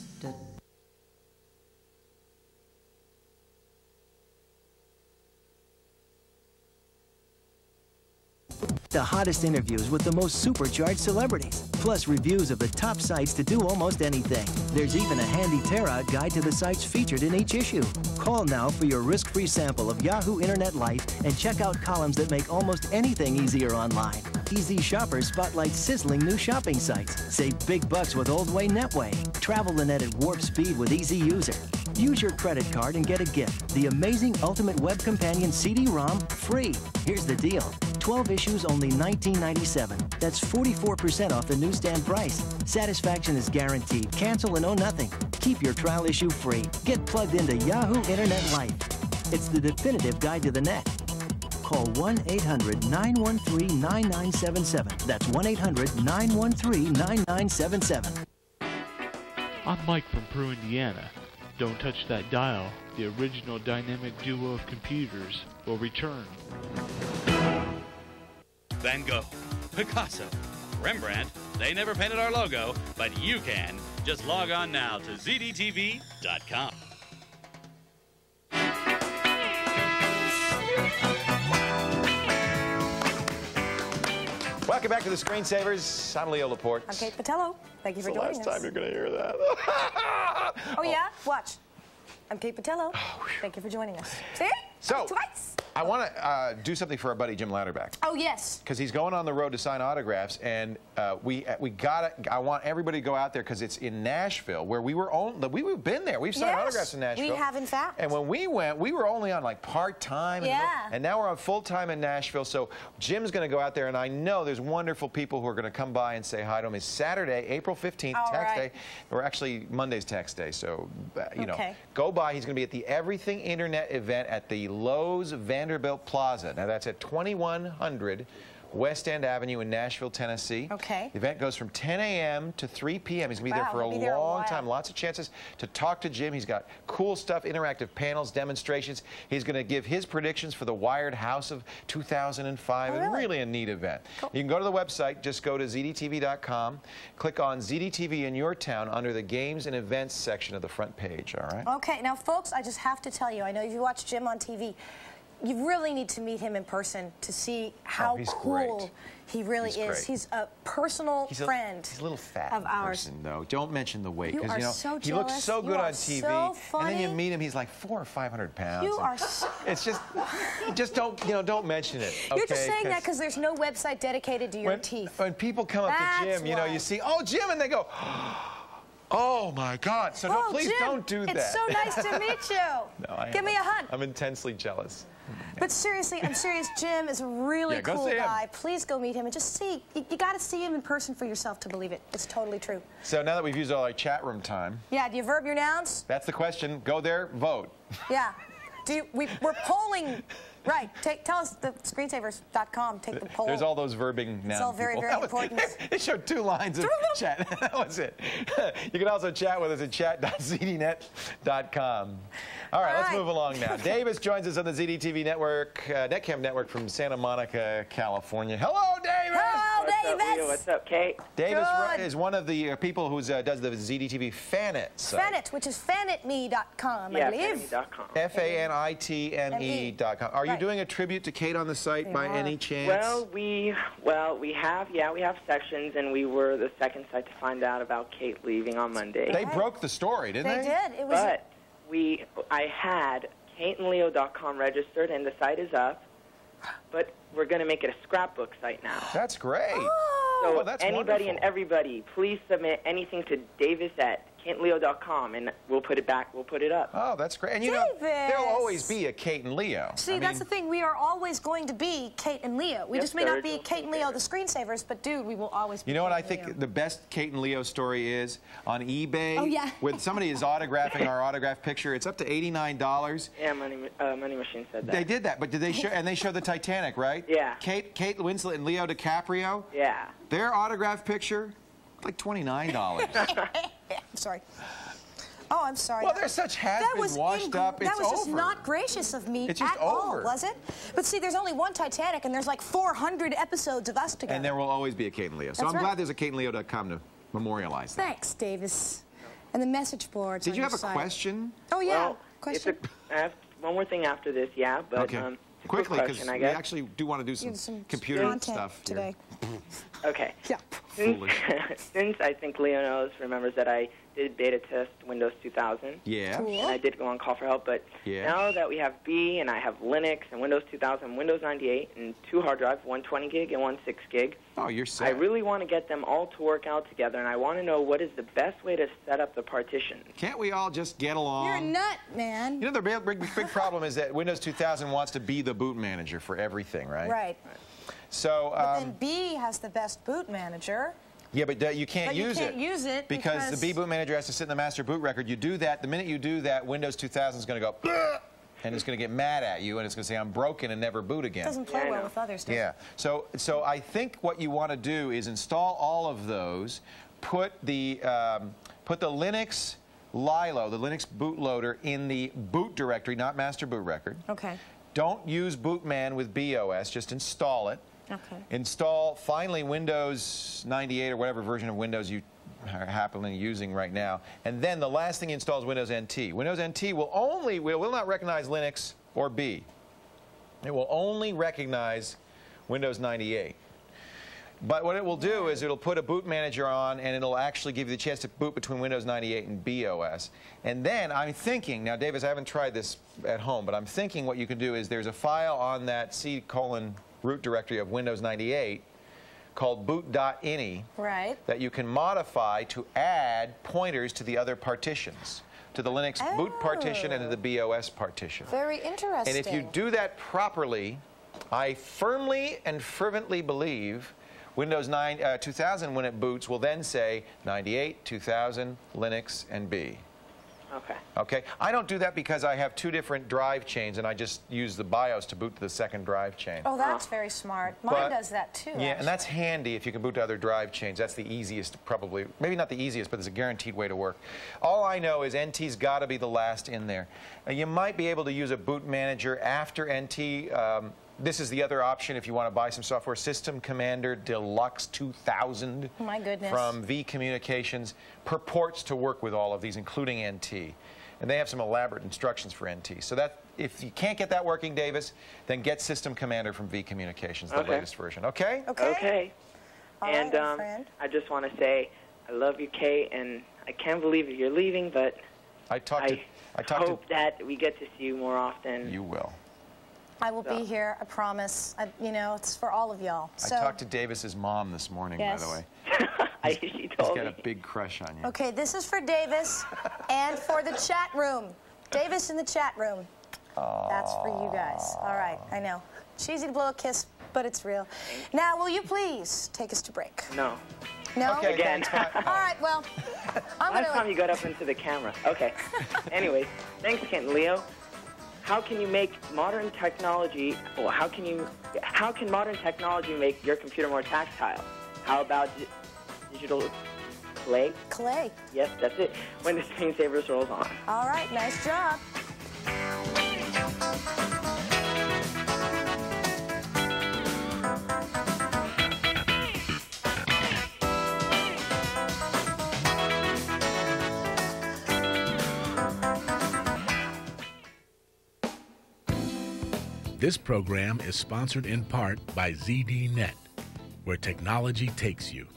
The hottest interviews with the most supercharged celebrities, plus reviews of the top sites to do almost anything. There's even a handy tear-out guide to the sites featured in each issue. Call now for your risk-free sample of Yahoo Internet Life and check out columns that make almost anything easier online. Easy Shoppers spotlights sizzling new shopping sites. Save big bucks with Old Way Netway. Travel the net at warp speed with Easy User. Use your credit card and get a gift. The amazing Ultimate Web Companion CD-ROM free. Here's the deal. 12 issues only $19.97. That's 44% off the newsstand price. Satisfaction is guaranteed. Cancel and owe nothing. Keep your trial issue free. Get plugged into Yahoo Internet Life. It's the definitive guide to the net. Call 1-800-913-9977. That's 1-800-913-9977. I'm Mike from Peru, Indiana. Don't touch that dial. The original dynamic duo of computers will return. Van Gogh, Picasso, Rembrandt, they never painted our logo, but you can. Just log on now to zdtv.com. Welcome back to the Screensavers. I'm Leo Laporte. I'm Kate Botello. Thank you for It's the last time you're going to hear that. Oh, oh, yeah? Watch. I'm Kate Botello. Oh, Thank you for joining us. See? So, Twice. I want to uh, do something for our buddy Jim Louderback. Oh, yes. because he's going on the road to sign autographs, and uh, we we got to I want everybody to go out there because it's in Nashville, where we were on. We we've been there. We've signed Yes, autographs in Nashville. we have, in fact. And when we went, we were only on like part time. And, Yeah. and now we're on full time in Nashville. So Jim's going to go out there, and I know there's wonderful people who are going to come by and say hi to him. It's Saturday, April 15th, All tax right. day, or actually Monday's tax day. So uh, you know, go by. He's going to be at the Everything Internet event at the Loews Vanderbilt Plaza. Now that's at 2100 West End Avenue in Nashville, Tennessee. Okay. The event goes from 10 a.m. to 3 p.m. He's going to be Wow, there for a there long while. time. Lots of chances to talk to Jim. He's got cool stuff, interactive panels, demonstrations. He's going to give his predictions for the Wired House of 2005. Oh, It's really? really a neat event. You can go to the website. Just go to zdtv.com. Click on ZDTV in your town under the Games and Events section of the front page. All right. Okay, now, folks, I just have to tell you, I know if you watch Jim on TV. You really need to meet him in person to see oh, how Oh, cool great. he really He's is. great. He's a personal He's a, friend he's a little fat of ours. person, though. Don't mention the weight You because are know so he looks so You good on TV, so and then you meet him, he's like four or five hundred pounds. You are so... It's just, just don't, you know, don't mention it. You're just okay? saying that because there's no website dedicated to your when, teeth. when people come up That's to Jim, you know, why. you see, oh, Jim, and they go, oh my God. So don't, oh, please Jim, don't do that. It's so nice to meet you. No, I Give am. me a hug. I'm intensely jealous. But seriously, I'm serious. Jim is a really Yeah, go cool guy. Please go meet him and just see. You, you got to see him in person for yourself to believe it. It's totally true. So now that we've used all our chat room time, Yeah. Do you verb your nouns? that's the question. Go there, vote. Yeah. Do you, we, we're polling. Right. Take, tell us the screensavers.com. Take the poll. There's all those verbing now. all very, very important. it showed two lines of chat. that was it. you can also chat with us at chat.zdnet.com. All right, All let's right. move along now. Davis joins us on the ZDTV network, uh, Netcam network from Santa Monica, California. Hello, Davis. Hello, Davis. What's up, Kate? Davis Good. is one of the uh, people who uh, does the ZDTV Fanet site. Fanet, which is fanitme.com, I Yeah, believe. fanitme.com. F A N I T N E dot com. Are you Right. doing a tribute to Kate on the site by any chance? Well, we well we have yeah we have sections, and we were the second site to find out about Kate leaving on Monday. they broke the story, didn't They they? did. It was. But we I had KateandLeo.com registered, and the site is up. But we're going to make it a scrapbook site now. That's great. Oh, So well, that's anybody wonderful. and everybody, please submit anything to Davis at KateandLeo.com, and we'll put it back. We'll put it up. Oh, that's great. And you know, there'll always be a Kate and Leo. See, I that's mean, the thing. We are always going to be Kate and Leo. We Yep, just may not be original Kate and Leo, the screensavers, but dude, we will always be You know what I think Leo. the best Kate and Leo story is on eBay. Oh, yeah. When somebody is autographing our autograph picture, it's up to eighty-nine dollars. Yeah, Money uh, Money Machine said that. They did that, but did they show? And they showed the Titanic, right? Yeah. Kate, Kate Winslet, and Leo DiCaprio. Yeah. Their autograph picture, like twenty-nine dollars. I'm sorry. Oh, I'm sorry. Well, they're such has-been, that was washed ing- up, That it's was just over. not gracious of me It's just at all, was it? But see, there's only one Titanic, and there's like 400 episodes of us together. and there will always be a Kate and Leo. So That's I'm right. glad there's a KateandLeo.com to memorialize that. Thanks, Davis. And the message boards. Did on you your have a site. question? Oh yeah. Well, question. A, I have one more thing after this, yeah, but okay. um, it's a quick Quickly, because I we guess. actually do want to do some, some computer content stuff here. today. Okay. Yeah. Since, since I think Leo knows, remembers that I did beta test Windows 2000. Yeah. And I did go on call for help, but Yeah. now that we have Be and I have Linux and Windows 2000, Windows 98, and two hard drives, one 20 gig and one 6 gig, Oh, you're I really want to get them all to work out together, and I want to know what is the best way to set up the partition. Can't we all just get along? You're a nut, man. You know, the big, big, big problem is that Windows 2000 wants to be the boot manager for everything, right? Right. So, But um, then Be has the best boot manager. Yeah, but uh, you can't But you use can't it. use it because, because- the Be boot manager has to sit in the master boot record. You do that, the minute you do that, Windows 2000 is going to go, and it's going to get mad at you, and it's going to say, I'm broken and never boot again. Doesn't play well with others, does Yeah. it? So, so I think what you want to do is install all of those, put the um, put the Linux Lilo, the Linux bootloader, in the boot directory, not master boot record. Okay. Don't use Bootman with BeOS. Just install it. Okay. Install finally Windows 98 or whatever version of Windows you are happily using right now. And then the last thing you install is Windows NT. Windows NT will only will, will not recognize Linux or Be. It will only recognize Windows 98. But what it will do is it'll put a boot manager on and it'll actually give you the chance to boot between Windows 98 and BeOS. And then I'm thinking, now Davis, I haven't tried this at home, but I'm thinking what you can do is there's a file on that C colon root directory of Windows 98 called boot.ini Right. that you can modify to add pointers to the other partitions, to the Linux boot partition and to the BeOS partition. Very interesting. And if you do that properly, I firmly and fervently believe Windows 9, uh, 2000, when it boots, will then say 98, 2000, Linux, and Be. Okay. Okay? I don't do that because I have two different drive chains and I just use the BIOS to boot to the second drive chain. Oh, that's very smart. Mine But- does that too. Yeah, and that's handy if you can boot to other drive chains. That's the easiest, probably. Maybe not the easiest, but it's a guaranteed way to work. All I know is NT's got to be the last in there. Uh, you might be able to use a boot manager after NT. Um, this is the other option if you want to buy some software. System Commander Deluxe 2000 Oh, my goodness. from V Communications purports to work with all of these, including NT. And they have some elaborate instructions for NT. So that if you can't get that working, Davis, then get System Commander from V Communications, the Okay. latest version. Okay? Okay. All and right, my um, friend. I just want to say I love you, Kate, and I can't believe you're leaving, but I talked to. I talked hope that we get to see you more often. You will. I will be here. I promise. I, you know, it's for all of y'all. I So, talked to Davis's mom this morning, Yes. by the way. I, she He's told got me. a big crush on you. okay, this is for Davis and for the chat room. Davis in the chat room. That's for you guys. All right, I know. Cheesy to blow a kiss, but it's real. Now, will you please take us to break? No. No? Okay, Again. All right, well, I'm Last going time to. you got up into the camera. Okay. anyway, thanks, Kent and Leo. How can you make modern technology? Well, how can you? How can modern technology make your computer more tactile? How about digital clay? Clay. Yes, that's it. When the screensavers rolls on. All right, nice job. This program is sponsored in part by ZDNet, where technology takes you.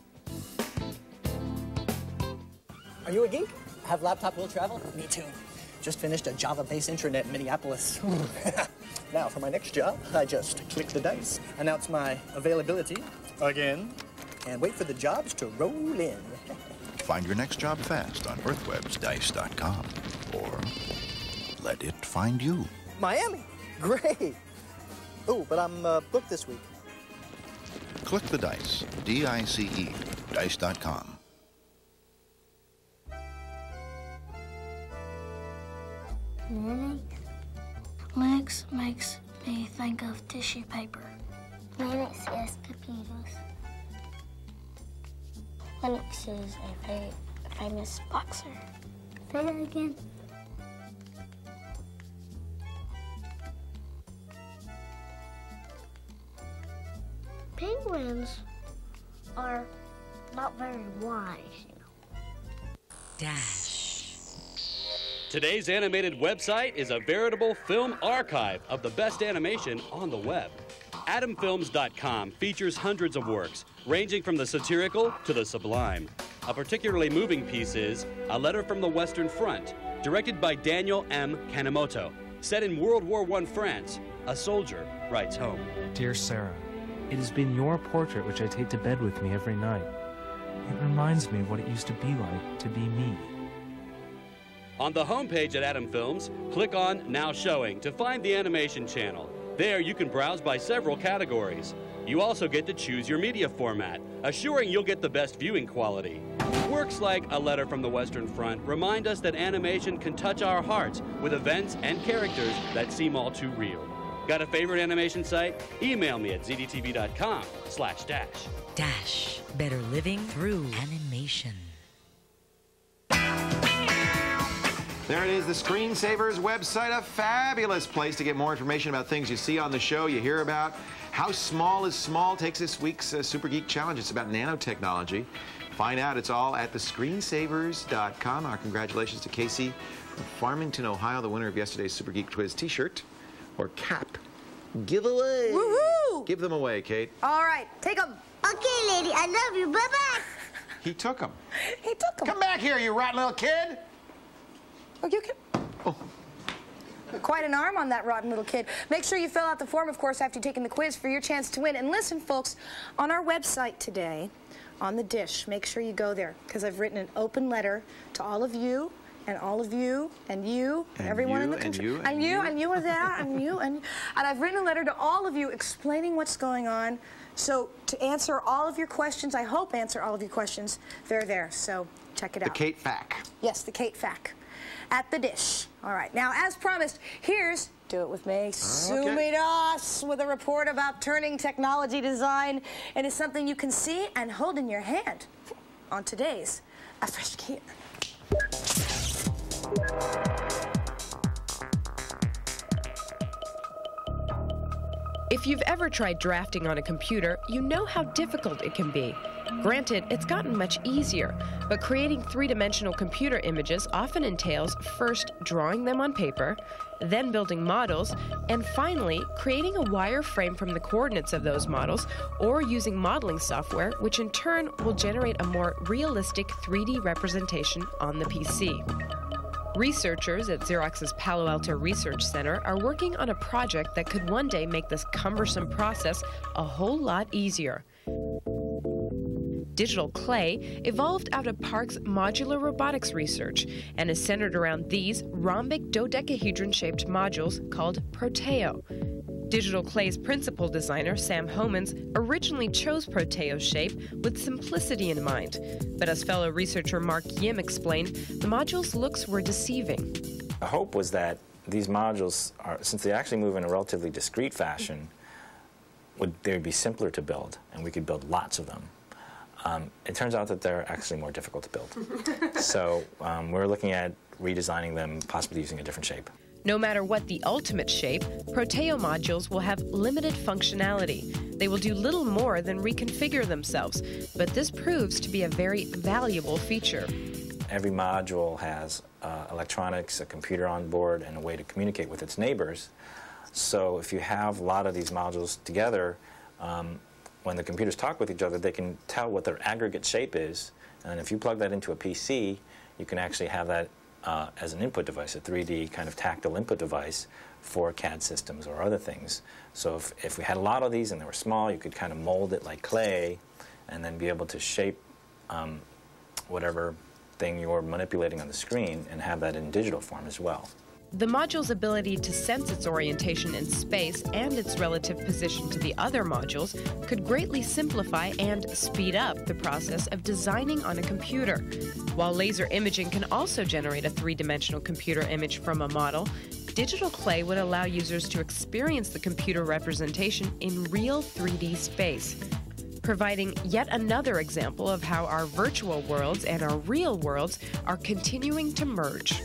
Are you a geek? Have laptop will travel? Me too. Just finished a Java-based intranet in Minneapolis. now, for my next job, I just click the dice, announce my availability again, and wait for the jobs to roll in. Find your next job fast on earthwebsdice.com or let it find you. Miami, great. Oh, but I'm uh, booked this week. Click the dice, D-I-C-E, dice.com. Linux? Linux makes me think of tissue paper. Linux is computers. Linux is a very famous boxer. Say that again. Penguins are not very wise, you know. Dash. Today's animated website is a veritable film archive of the best animation on the web. AtomFilms.com features hundreds of works, ranging from the satirical to the sublime. A particularly moving piece is A Letter from the Western Front, directed by Daniel M. Kanemoto. Set in World War I France, a soldier writes home. Dear Sarah, it has been your portrait which I take to bed with me every night. It reminds me of what it used to be like to be me. On the homepage at Atom Films, click on Now Showing to find the animation channel. There you can browse by several categories. You also get to choose your media format, assuring you'll get the best viewing quality. Works like A Letter from the Western Front remind us that animation can touch our hearts with events and characters that seem all too real. Got a favorite animation site? Email me at zdtv.com slash dash. Dash. Better living through animation. There it is, the Screensavers website, a fabulous place to get more information about things you see on the show, you hear about. How Small is Small takes this week's uh, Super Geek Challenge. It's about nanotechnology. Find out, it's all at thescreensavers.com. Our congratulations to Casey from Farmington, Ohio, the winner of yesterday's Super Geek Quiz t-shirt or cap giveaway. Woohoo! Give them away, Kate. All right, take them. Okay, lady, I love you. Bye-bye. He took them. He took them. Come back here, you rotten little kid. Oh, you can. Oh. Quite an arm on that rotten little kid. Make sure you fill out the form, of course, after you've taken the quiz for your chance to win. And listen, folks, on our website today, on the dish, make sure you go there because I've written an open letter to all of you and all of you and you And everyone in you, the and country you, and you you. and you are there and you and and I've written a letter to all of you explaining what's going on. So to answer all of your questions, I hope answer all of your questions. They're there. So check it out. The. Kate FAQ. Yes, the Kate FAQ. At the dish. All right. Now, as promised, here's Do It With Me. Sumi Das with a report about turning technology design into something you can see and hold in your hand on today's A Fresh Gear. If you've ever tried drafting on a computer, you know how difficult it can be. Granted, it's gotten much easier, but creating three dimensional computer images often entails first drawing them on paper, then building models, and finally creating a wireframe from the coordinates of those models or using modeling software, which in turn will generate a more realistic 3D representation on the PC. Researchers at Xerox's Palo Alto Research Center are working on a project that could one day make this cumbersome process a whole lot easier. Digital Clay evolved out of PARC's modular robotics research and is centered around these rhombic dodecahedron shaped modules called Proteo. Digital Clay's principal designer, Sam Homans, originally chose Proteo's shape with simplicity in mind. But as fellow researcher Mark Yim explained, the modules' looks were deceiving. The hope was that these modules, are, since they actually move in a relatively discrete fashion, would they would be simpler to build, and we could build lots of them. Um, it turns out that they're actually more difficult to build. so um, we're looking at redesigning them, possibly using a different shape. No matter what the ultimate shape, Proteo modules will have limited functionality. They will do little more than reconfigure themselves, but this proves to be a very valuable feature. Every module has uh, electronics, a computer on board, and a way to communicate with its neighbors. So if you have a lot of these modules together, um, when the computers talk with each other, they can tell what their aggregate shape is. And if you plug that into a PC, you can actually have that uh, as an input device, a 3D kind of tactile input device for CAD systems or other things. So if, if we had a lot of these and they were small, you could kind of mold it like clay and then be able to shape um, whatever thing you're manipulating on the screen and have that in digital form as well. The module's ability to sense its orientation in space and its relative position to the other modules could greatly simplify and speed up the process of designing on a computer. While laser imaging can also generate a three dimensional computer image from a model, Digital Clay would allow users to experience the computer representation in real 3D space providing yet another example of how our virtual worlds and our real worlds are continuing to merge.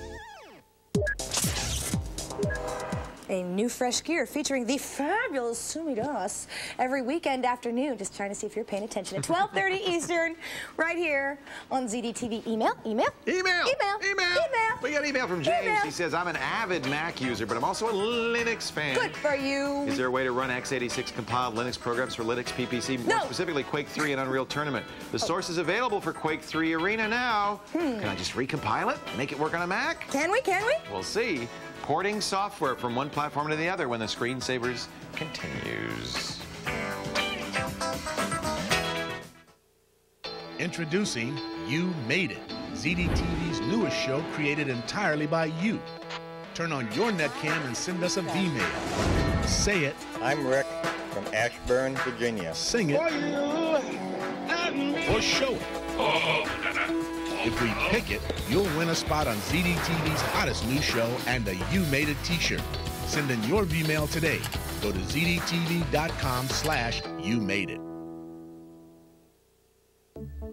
A new fresh gear featuring the fabulous Sumi Das every weekend afternoon. Just trying to see if you're paying attention at 12:30 Eastern, right here on ZDTV. Email, email, Email, email, email. We got email from James. Email. He says, I'm an avid Mac user, but I'm also a Linux fan. Good for you. Is there a way to run x86 compiled Linux programs for Linux PPC? More No. specifically, Quake 3 and Unreal Tournament. The oh. source is available for Quake 3 Arena now. Hmm. Can I just recompile it? Make it work on a Mac? Can we? Can we? We'll see. Porting software from one platform to the other when the screensavers continues. Introducing You Made It, ZDTV's newest show created entirely by you. Turn on your netcam and send us a V-mail. Say it. I'm Rick from Ashburn, Virginia. Sing it. Or show it. If we pick it, you'll win a spot on ZDTV's hottest new show and a You Made It t-shirt. Send in your V-mail today. Go to zdtv.com slash you made it.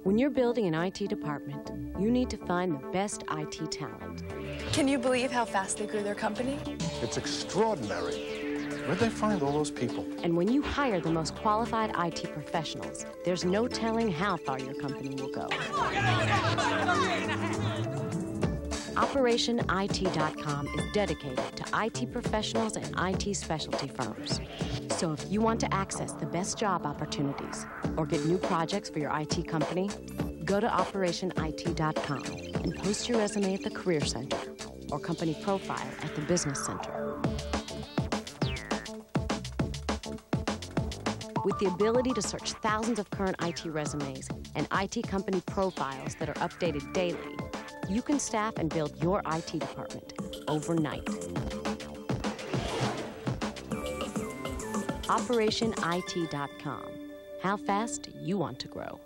When you're building an IT department, you need to find the best IT talent. Can you believe how fast they grew their company? It's extraordinary. Where'd they find all those people? And when you hire the most qualified IT professionals, there's no telling how far your company will go. OperationIT.com is dedicated to IT professionals and IT specialty firms. So if you want to access the best job opportunities or get new projects for your IT company, go to OperationIT.com and post your resume at the Career Center or company profile at the Business Center. With the ability to search thousands of current IT resumes and IT company profiles that are updated daily, you can staff and build your IT department overnight. OperationIT.com. How fast you want to grow?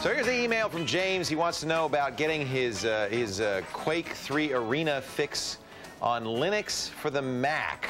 So here's the email from James. He wants to know about getting his uh, his uh, Quake 3 Arena fix on Linux for the Mac.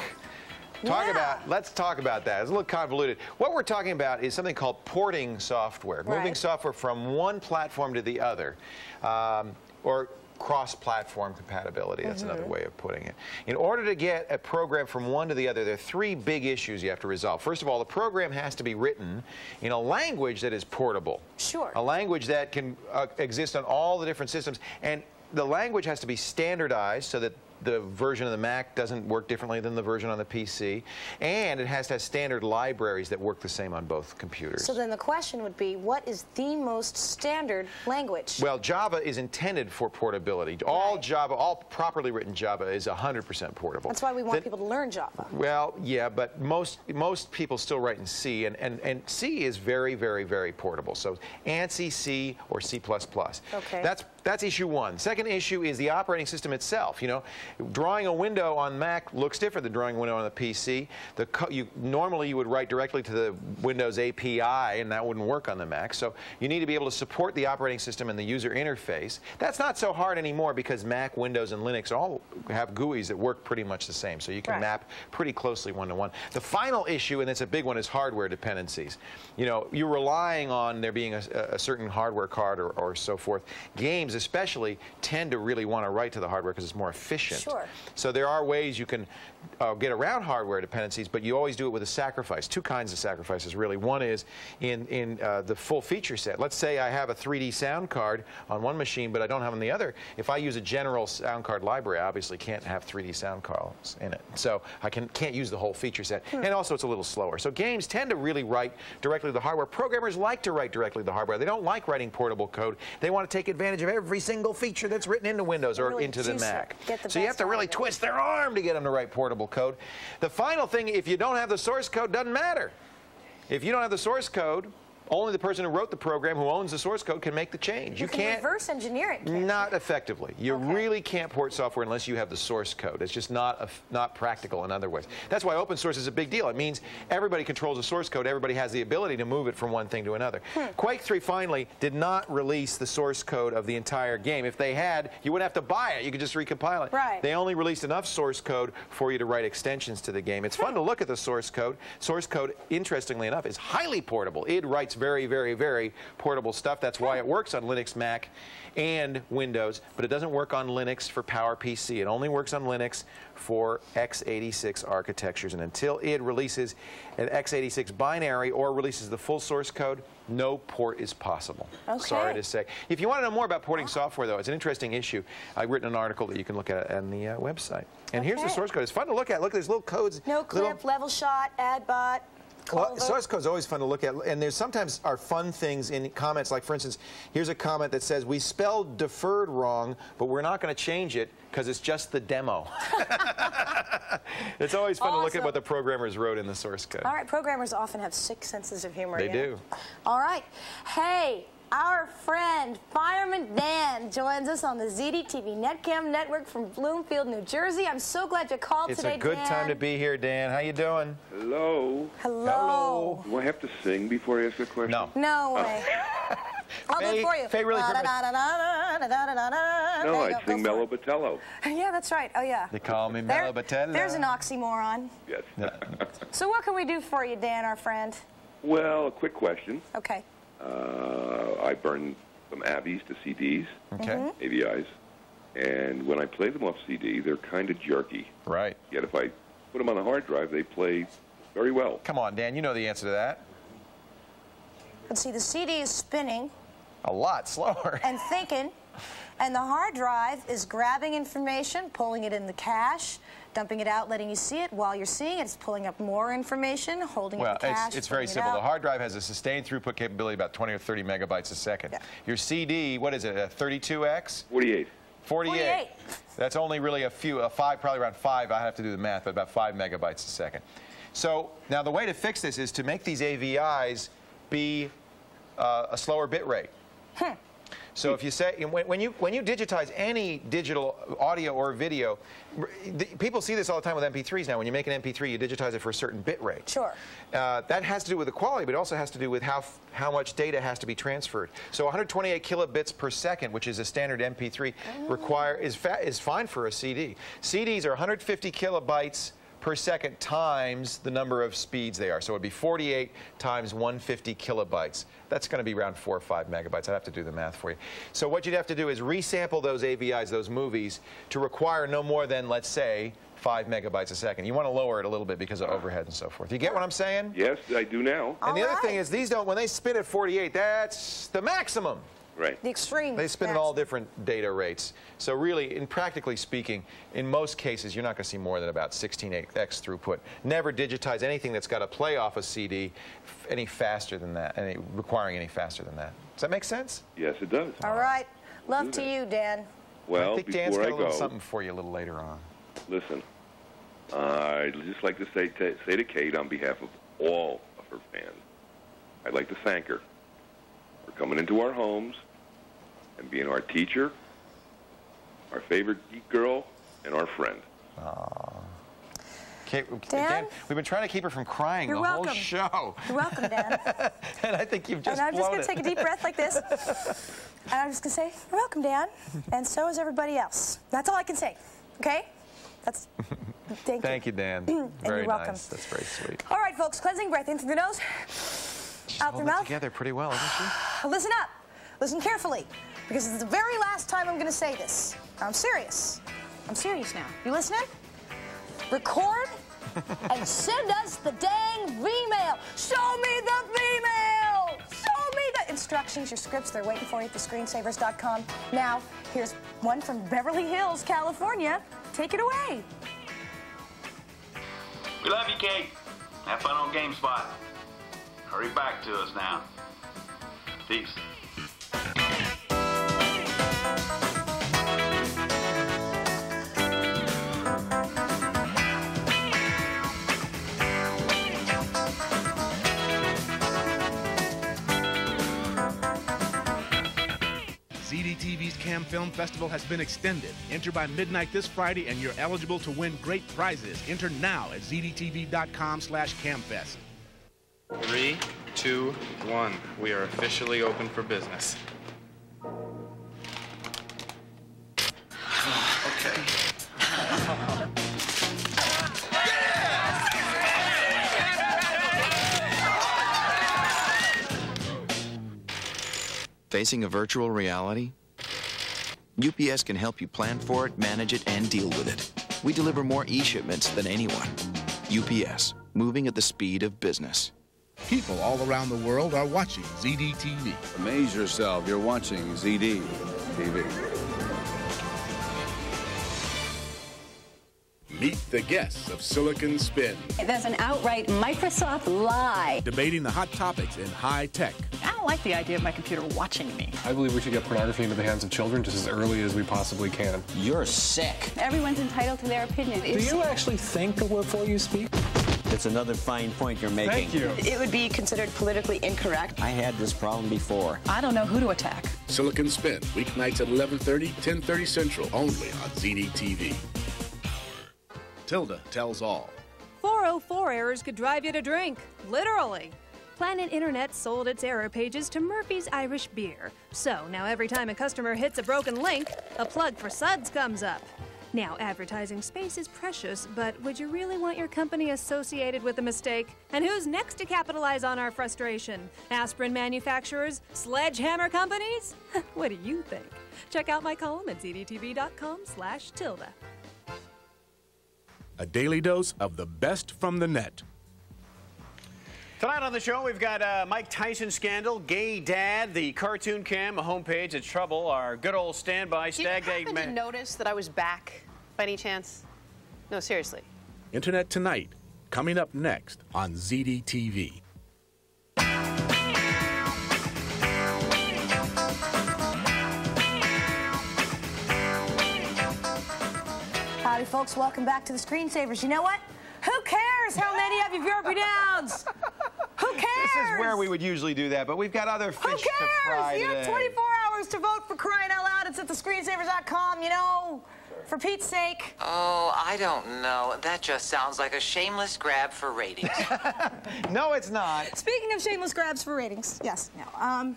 Talk Yeah. about. Let's talk about that. It's a little convoluted. What we're talking about is something called porting software, moving software from one platform to the other, um, or cross-platform compatibility. That's another way of putting it. In order to get a program from one to the other, there are three big issues you have to resolve. First of all, the program has to be written in a language that is portable. Sure. A language that can uh, exist on all the different systems. And the language has to be standardized so that the version of the Mac doesn't work differently than the version on the PC. And it has to have standard libraries that work the same on both computers. So then the question would be, what is the most standard language? Well, Java is intended for portability. All Java, all properly written Java is 100% portable. That's why we want people to learn Java. Well, yeah, but most most people still write in C, and, and, and C is very, very, very portable. So ANSI C or C++. Okay. That's that's issue one. Second issue is the operating system itself. You know, drawing a window on Mac looks different than drawing a window on the PC. The co- you, normally you would write directly to the Windows API, and that wouldn't work on the Mac. So you need to be able to support the operating system and the user interface. That's not so hard anymore because Mac, Windows, and Linux all have GUIs that work pretty much the same. So you can Right. map pretty closely one to one. The final issue, and it's a big one, is hardware dependencies. You know, you're relying on there being a, a certain hardware card or, or so forth. Games, especially, tend to really want to write to the hardware because it's more efficient. Sure. So there are ways you can uh, get around hardware dependencies, but you always do it with a sacrifice. Two kinds of sacrifices, really. One is in, in uh, the full feature set. Let's say I have a 3D sound card on one machine, but I don't have on the other. If I use a general sound card library, I obviously can't have 3D sound cards in it. So I can, can't use the whole feature set. And also, it's a little slower. So games tend to really write directly to the hardware. Programmers like to write directly to the hardware. They don't like writing portable code. They want to take advantage of every single feature that's written into Windows or Really into the. Mac. The so you have to really twist their arm to get them to write portable code. The final thing, if you don't have the source code, doesn't matter. If you don't have the source code, only the person who wrote the program, who owns the source code, can make the change. You, can can't. reverse engineer it. can't Not effectively. You really can't port software unless you have the source code. It's just not a, not practical in other ways. That's why open source is a big deal. It means everybody controls the source code. Everybody has the ability to move it from one thing to another. Hmm. Quake 3 finally did not release the source code of the entire game. If they had, you wouldn't have to buy it. You could just recompile it. Right. They only released enough source code for you to write extensions to the game. It's fun to look at the source code. Source code, interestingly enough, is highly portable. It writes very, very, very portable stuff. That's why it works on Linux, Mac, and Windows, but it doesn't work on Linux for PowerPC. It only works on Linux for x86 architectures. And until it releases an x86 binary or releases the full source code, no port is possible. Okay. Sorry to say. If you want to know more about porting software, though, it's an interesting issue. I've written an article that you can look at on the uh, website. And here's the source code. It's fun to look at. Look at these little codes. No little- clip, level shot, ad bot. Well, source code is always fun to look at, and there's sometimes are fun things in comments. Like, for instance, here's a comment that says, "We spelled deferred wrong, but we're not going to change it because it's just the demo." it's always fun to look at what the programmers wrote in the source code. All right, programmers often have sick senses of humor. They you know? do. All right. Hey, our friend, Fireman Dan, joins us on the ZDTV NetCam network from Bloomfield, New Jersey. I'm so glad you called it's today, It's a good Dan. time to be here, Dan. How you doing? Hello. Hello. Hello. Do I have to sing before I ask a question? No. No oh. way. I'll Faye, do it for you. Faye really. No, I sing Mellow Botello. Yeah, that's right. Oh, yeah. They call me Mellow Botello. There's an oxymoron. Yes. so what can we do for you, Dan, our friend? Well, a quick question. Okay. Uh, I burn some Abbeys to CDs, Okay. Mhm. AVIs, and when I play them off CD, they're kind of jerky. Right. Yet if I put them on the hard drive, they play very well. Come on, Dan. You know the answer to that. Let's see, the CD is spinning. A lot slower. and thinking. And the hard drive is grabbing information, pulling it in the cache, dumping it out, letting you see it. While you're seeing it, it's pulling up more information, holding Well, it in the cache. it's, it's very pulling it simple. The hard drive has a sustained throughput capability about 20 or 30 megabytes a second. Your CD, what is it, a 32X? 48. 48. 48. That's only really a few, a five, probably around five. I have to do the math, but about five megabytes a second. So now the way to fix this is to make these AVIs be uh, a slower bit rate. So if you say when, when you when you digitize any digital audio or video, people see this all the time with MP3s now. When you make an MP3, you digitize it for a certain bit rate. Sure. Uh, that has to do with the quality, but it also has to do with how how much data has to be transferred. So 128 kilobits per second, which is a standard MP3, require is is fine for a CD. CDs are 150 kilobytes per second times the number of speeds they are. So it would be 48 times 150 kilobytes. That's going to be around four or five megabytes. I'd have to do the math for you. So what you'd have to do is resample those AVIs, those movies, to require no more than, let's say, five megabytes a second. You want to lower it a little bit because of overhead and so forth. You get what I'm saying? Yes, I do now. And the other thing is, these don't, when they spin at 48, that's the maximum. Right. The extreme. They spin at all different data rates. So really, in practically speaking, in most cases, you're not going to see more than about 16x throughput. Never digitize anything that's got to play off a CD f- any faster than that, any, requiring any faster than that. Does that make sense? Yes, it does. All right. Love to you, Dan. Well, I think before Dan's got I a little go, something for you a little later on. listen, I'd just like to say to, say to Kate on behalf of all of her fans, I'd like to thank her for coming into our homes and being our teacher, our favorite geek girl, and our friend. Kate, Dan? we've been trying to keep her from crying You're the welcome. whole show. You're welcome, Dan. and I think you've just and I'm just going to take a deep breath like this. and I'm just going to say, You're welcome, Dan. And so is everybody else. That's all I can say. Okay? That's. Thank, Thank you, Dan. And very you're welcome. nice. That's very sweet. All right, folks. Cleansing breath in through the nose, out through Hold the it mouth. together pretty well, isn't she? Listen up. Listen carefully. Because it's the very last time I'm going to say this. I'm serious. I'm serious now. You listening? Record and send us the dang V-mail. Show me the V-mail. Show me the instructions, your scripts. They're waiting for you at thescreensavers.com. Now, here's one from Beverly Hills, California. Take it away. We love you, Kate. Have fun on GameSpot. Hurry back to us now. Peace. ZDTV's Cam Film Festival has been extended. Enter by midnight this Friday and you're eligible to win great prizes. Enter now at zdtv.com slash camfest. Three, two, one. We are officially open for business. okay. Facing a virtual reality? UPS can help you plan for it, manage it, and deal with it. We deliver more e-shipments than anyone. UPS, moving at the speed of business. People all around the world are watching ZDTV. Amaze yourself. You're watching ZD Meet the guests of Silicon Spin, That's an outright Microsoft lie. debating the hot topics in high tech. I don't like the idea of my computer watching me. I believe we should get pornography into the hands of children just as early as we possibly can. You're sick. Everyone's entitled to their opinion. Do you actually think before you speak? It's another fine point you're making. Thank you. It would be considered politically incorrect. I had this problem before. I don't know who to attack. Silicon Spin, weeknights at 11:30, 10:30 Central, only on ZDTV. Tilde tells all. 404 errors could drive you to drink, literally. Planet Internet sold its error pages to Murphy's Irish Beer. So now every time a customer hits a broken link, a plug for suds comes up. Now, advertising space is precious, but would you really want your company associated with a mistake? And who's next to capitalize on our frustration? Aspirin manufacturers? Sledgehammer companies? what do you think? Check out my column at zdtv.com slash tilde. A daily dose of the best from the net. Tonight on the show, we've got uh, Mike Tyson scandal, gay dad, the cartoon cam, a homepage, it's trouble, our good old standby Did you stag day. happen to notice that I was back by any chance? No, seriously. Internet Tonight, coming up next on ZDTV. Howdy, folks. Welcome back to the Screensavers. You know what? Who cares how many of you have your downs? Who cares? This is where we would usually do that, but we've got other fish Who to fry cares? You have 24 hours to vote for crying out loud. It's at thescreensavers.com, you know, for Pete's sake. Oh, I don't know. That just sounds like a shameless grab for ratings. no, it's not. Speaking of shameless grabs for ratings, yes, no. Um,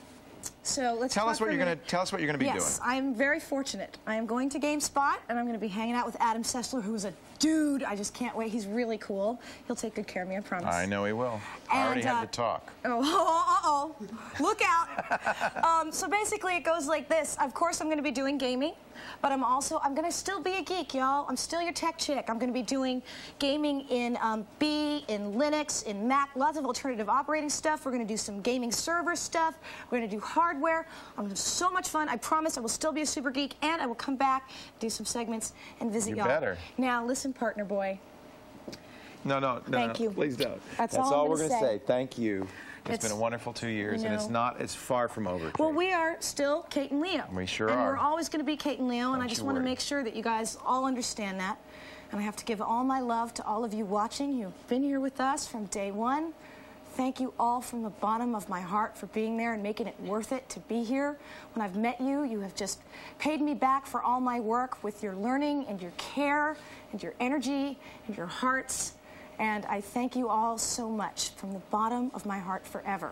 so let's Tell us what you're gonna tell us what you're gonna be yes, doing. I'm very fortunate. I am going to GameSpot and I'm going to be hanging out with Adam Sessler, who's a dude. I just can't wait. He's really cool. He'll take good care of me, I promise. I know he will. And, I already And, had uh, to talk. Oh, uh oh. Look out. um, so basically, it goes like this. Of course, I'm going to be doing gaming, but I'm also, I'm going to still be a geek, y'all. I'm still your tech chick. I'm going to be doing gaming in um, Be, in Linux, in Mac, lots of alternative operating stuff. We're going to do some gaming server stuff. We're going to do hardware. I'm going to have so much fun. I promise I will still be a super geek, and I will come back, do some segments, and visit You y'all. better. Now, listen, partner boy. No, no, no. Thank no, you. Please don't. That's all I'm we're gonna gonna say. say. Thank you. It's been a wonderful two years, you and it's not. It's far from over. Well, we are still Kate and Leo. We sure and are. we're always going to be Kate and Leo, and I just want to make sure that you guys all understand that. And I have to give all my love to all of you watching. You've been here with us from day one. Thank you all from the bottom of my heart for being there and making it worth it to be here. When I've met you, you have just paid me back for all my work with your learning and your care and your energy and your hearts. And I thank you all so much from the bottom of my heart forever.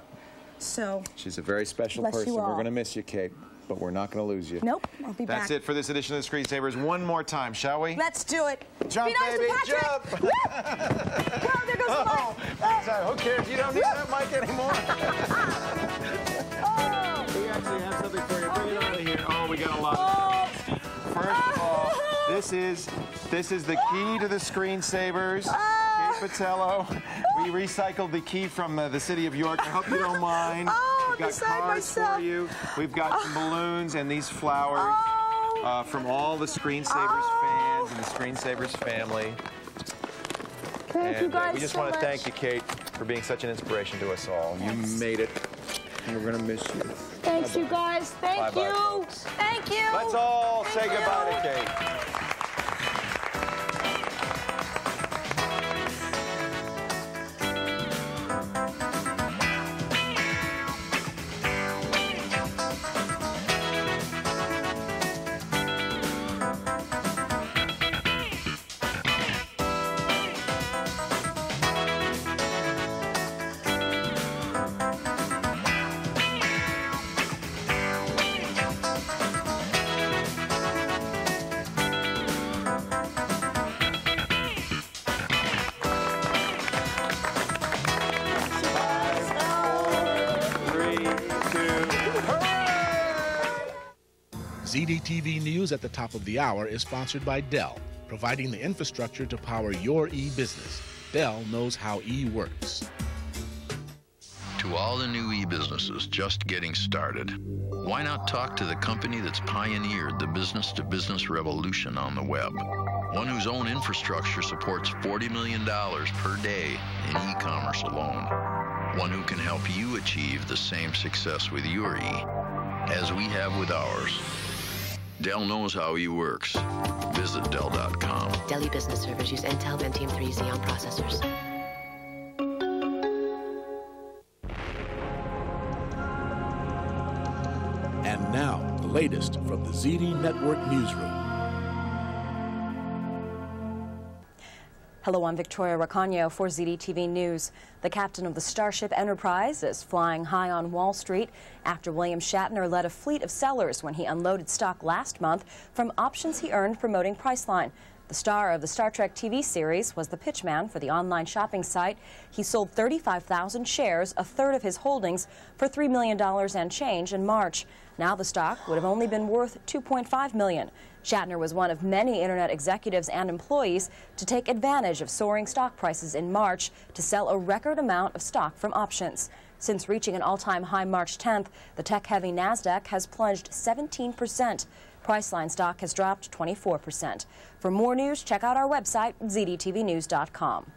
So, She's a very special Bless you person. We're going to miss you, Kate, but we're not going to lose you. nope, I'll be That's back. That's it for this edition of the Screensavers. One more time, shall we? Let's do it. Jump, Be nice baby, to Patrick. jump. Woo! Wow, there goes the Oh, mic. sorry, who cares? You don't need that mic anymore. Oh. We actually have something for you. Bring it out of here. Oh, we got a lot. Oh. First of all, oh. this is this is the key to the screensavers. Kate Botello. We recycled the key from uh, the city of York. I hope you don't mind. Oh, We've got beside cards myself. for you. We've got some balloons and these flowers uh, from all the screensavers fans and the screensavers family. Thank and you guys uh, we just so want to much. thank you, Kate, for being such an inspiration to us all. You made it. And we're going to miss you. Thanks, you guys. Thank Bye-bye, you. folks. Thank you. Let's all Thank say goodbye you. to Kate. News at the top of the hour is sponsored by Dell, providing the infrastructure to power your e business. Dell knows how e works. To all the new e-businesses just getting started, why not talk to the company that's pioneered the business-to-business revolution on the web? One whose own infrastructure supports $40 million per day in e-commerce alone. One who can help you achieve the same success with your e as we have with ours. Dell knows how he works. Visit Dell.com. Dell Business Servers use Intel Pentium 3 Xeon processors. And now, the latest from the ZD Network newsroom. Hello, I'm Victoria Racano for ZDTV News. The captain of the Starship Enterprise is flying high on Wall Street after William Shatner led a fleet of sellers when he unloaded stock last month from options he earned promoting Priceline. The star of the Star Trek TV series was the pitchman for the online shopping site. He sold 35,000 shares, a third of his holdings, for $3 million and change in March. Now the stock would have only been worth $2.5 million. Shatner was one of many internet executives and employees to take advantage of soaring stock prices in March to sell a record amount of stock from options. Since reaching an all-time high March 10th, the tech-heavy NASDAQ has plunged 17 percent. Priceline stock has dropped 24%. For more news, check out our website, zdtvnews.com.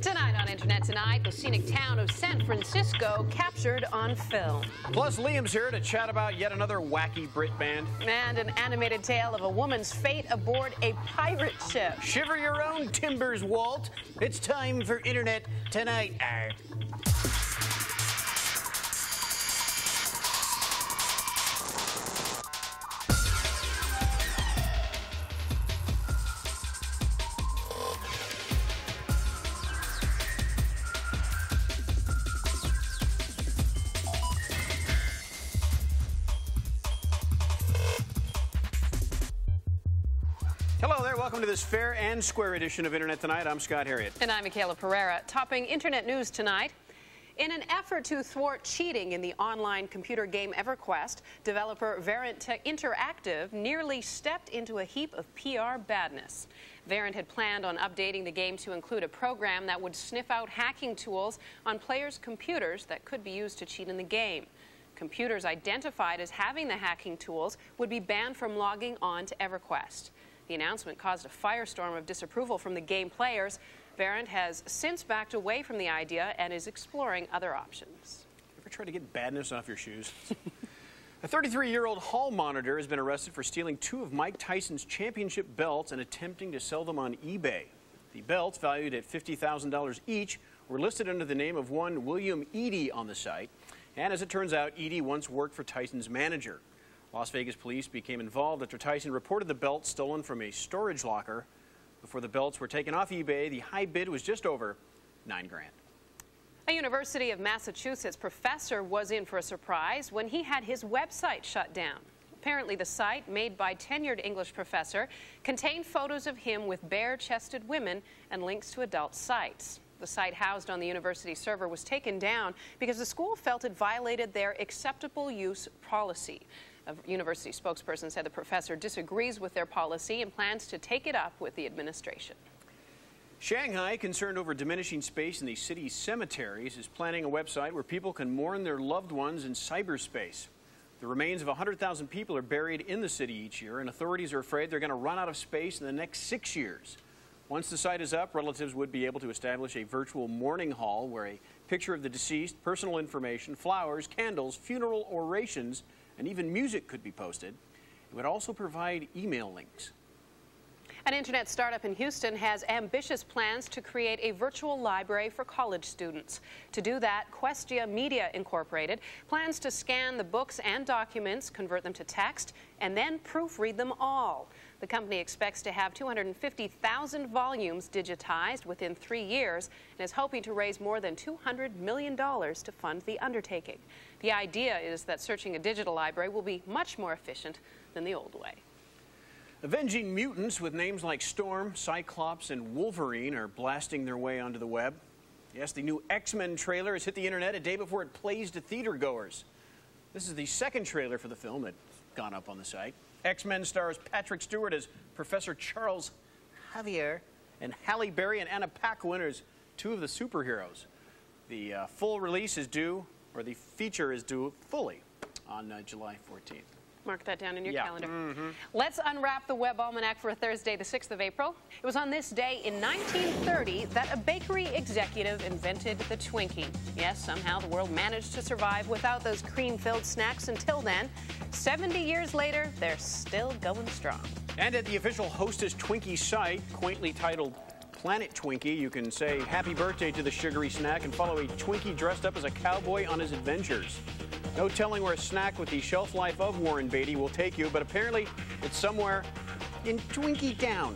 Tonight on Internet Tonight, the scenic town of San Francisco captured on film. Plus, Liam's here to chat about yet another wacky Brit band. And an animated tale of a woman's fate aboard a pirate ship. Shiver your own timbers, Walt. It's time for Internet Tonight. Arr. Fair and square edition of Internet Tonight. I'm Scott Herriott. And I'm Michaela Pereira. Topping Internet news tonight. In an effort to thwart cheating in the online computer game EverQuest, developer Verant Interactive nearly stepped into a heap of PR badness. Verant had planned on updating the game to include a program that would sniff out hacking tools on players' computers that could be used to cheat in the game. Computers identified as having the hacking tools would be banned from logging on to EverQuest. The announcement caused a firestorm of disapproval from the game players. Verant has since backed away from the idea and is exploring other options. Ever try to get badness off your shoes? A 33-year-old hall monitor has been arrested for stealing two of Mike Tyson's championship belts and attempting to sell them on eBay. The belts, valued at $50,000 each, were listed under the name of one William Eady on the site. And as it turns out, Eady once worked for Tyson's manager. Las Vegas police became involved after Tyson reported the belt stolen from a storage locker. Before the belts were taken off eBay, the high bid was just over nine grand. A University of Massachusetts professor was in for a surprise when he had his website shut down. Apparently, the site, made by tenured English professor, contained photos of him with bare-chested women and links to adult sites. The site housed on the university server was taken down because the school felt it violated their acceptable use policy. A university spokesperson said the professor disagrees with their policy and plans to take it up with the administration. Shanghai, concerned over diminishing space in the city's cemeteries, is planning a website where people can mourn their loved ones in cyberspace. The remains of 100,000 people are buried in the city each year, and authorities are afraid they're going to run out of space in the next six years. Once the site is up, relatives would be able to establish a virtual mourning hall where a picture of the deceased, personal information, flowers, candles, funeral orations, and even music could be posted. It would also provide email links. An internet startup in Houston has ambitious plans to create a virtual library for college students. To do that, Questia Media Incorporated plans to scan the books and documents, convert them to text, and then proofread them all. The company expects to have 250,000 volumes digitized within three years and is hoping to raise more than $200 million to fund the undertaking. The idea is that searching a digital library will be much more efficient than the old way. Avenging mutants with names like Storm, Cyclops, and Wolverine are blasting their way onto the web. Yes, the new X-Men trailer has hit the internet a day before it plays to theater goers. This is the second trailer for the film that's gone up on the site. X-Men stars Patrick Stewart as Professor Charles Xavier and Halle Berry and Anna Paquin as two of the superheroes. The uh, full release is due, or the feature is due fully on uh, July 14th. Mark that down in your Yeah. calendar. Mhm. Let's unwrap the Web Almanac for a Thursday, the 6th of April. It was on this day in 1930 that a bakery executive invented the Twinkie. Yes, somehow the world managed to survive without those cream-filled snacks until then. 70 years later, they're still going strong. And at the official Hostess Twinkie site, quaintly titled Planet Twinkie, you can say happy birthday to the sugary snack and follow a Twinkie dressed up as a cowboy on his adventures. No telling where a snack with the shelf life of Warren Beatty will take you, but apparently it's somewhere in Twinkie Town.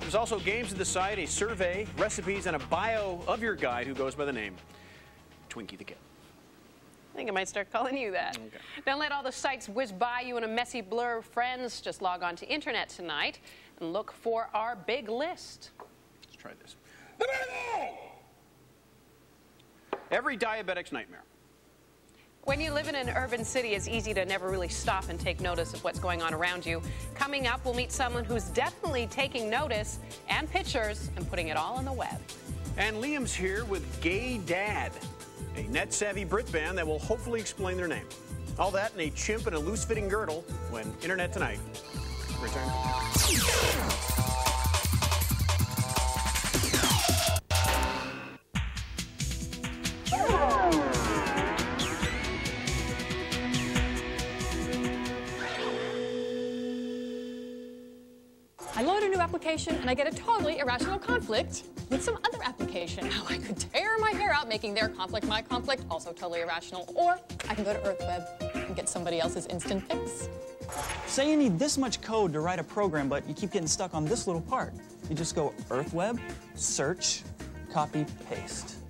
There's also games at the site, a survey, recipes, and a bio of your guide who goes by the name Twinkie the Kid. I think I might start calling you that. Okay. Don't let all the sites whiz by you in a messy blur of friends. Just log on to internet tonight and look for our big list. Try this. Every diabetic's nightmare. When you live in an urban city, it's easy to never really stop and take notice of what's going on around you. Coming up, we'll meet someone who's definitely taking notice and pictures and putting it all on the web. And Liam's here with Gay Dad, a net savvy Brit band that will hopefully explain their name. All that in a chimp and a loose fitting girdle when Internet Tonight returns. Application and I get a totally irrational conflict with some other application. How I could tear my hair out making their conflict my conflict, also totally irrational. Or I can go to EarthWeb and get somebody else's instant fix. Say you need this much code to write a program, but you keep getting stuck on this little part. You just go EarthWeb, search, copy, paste.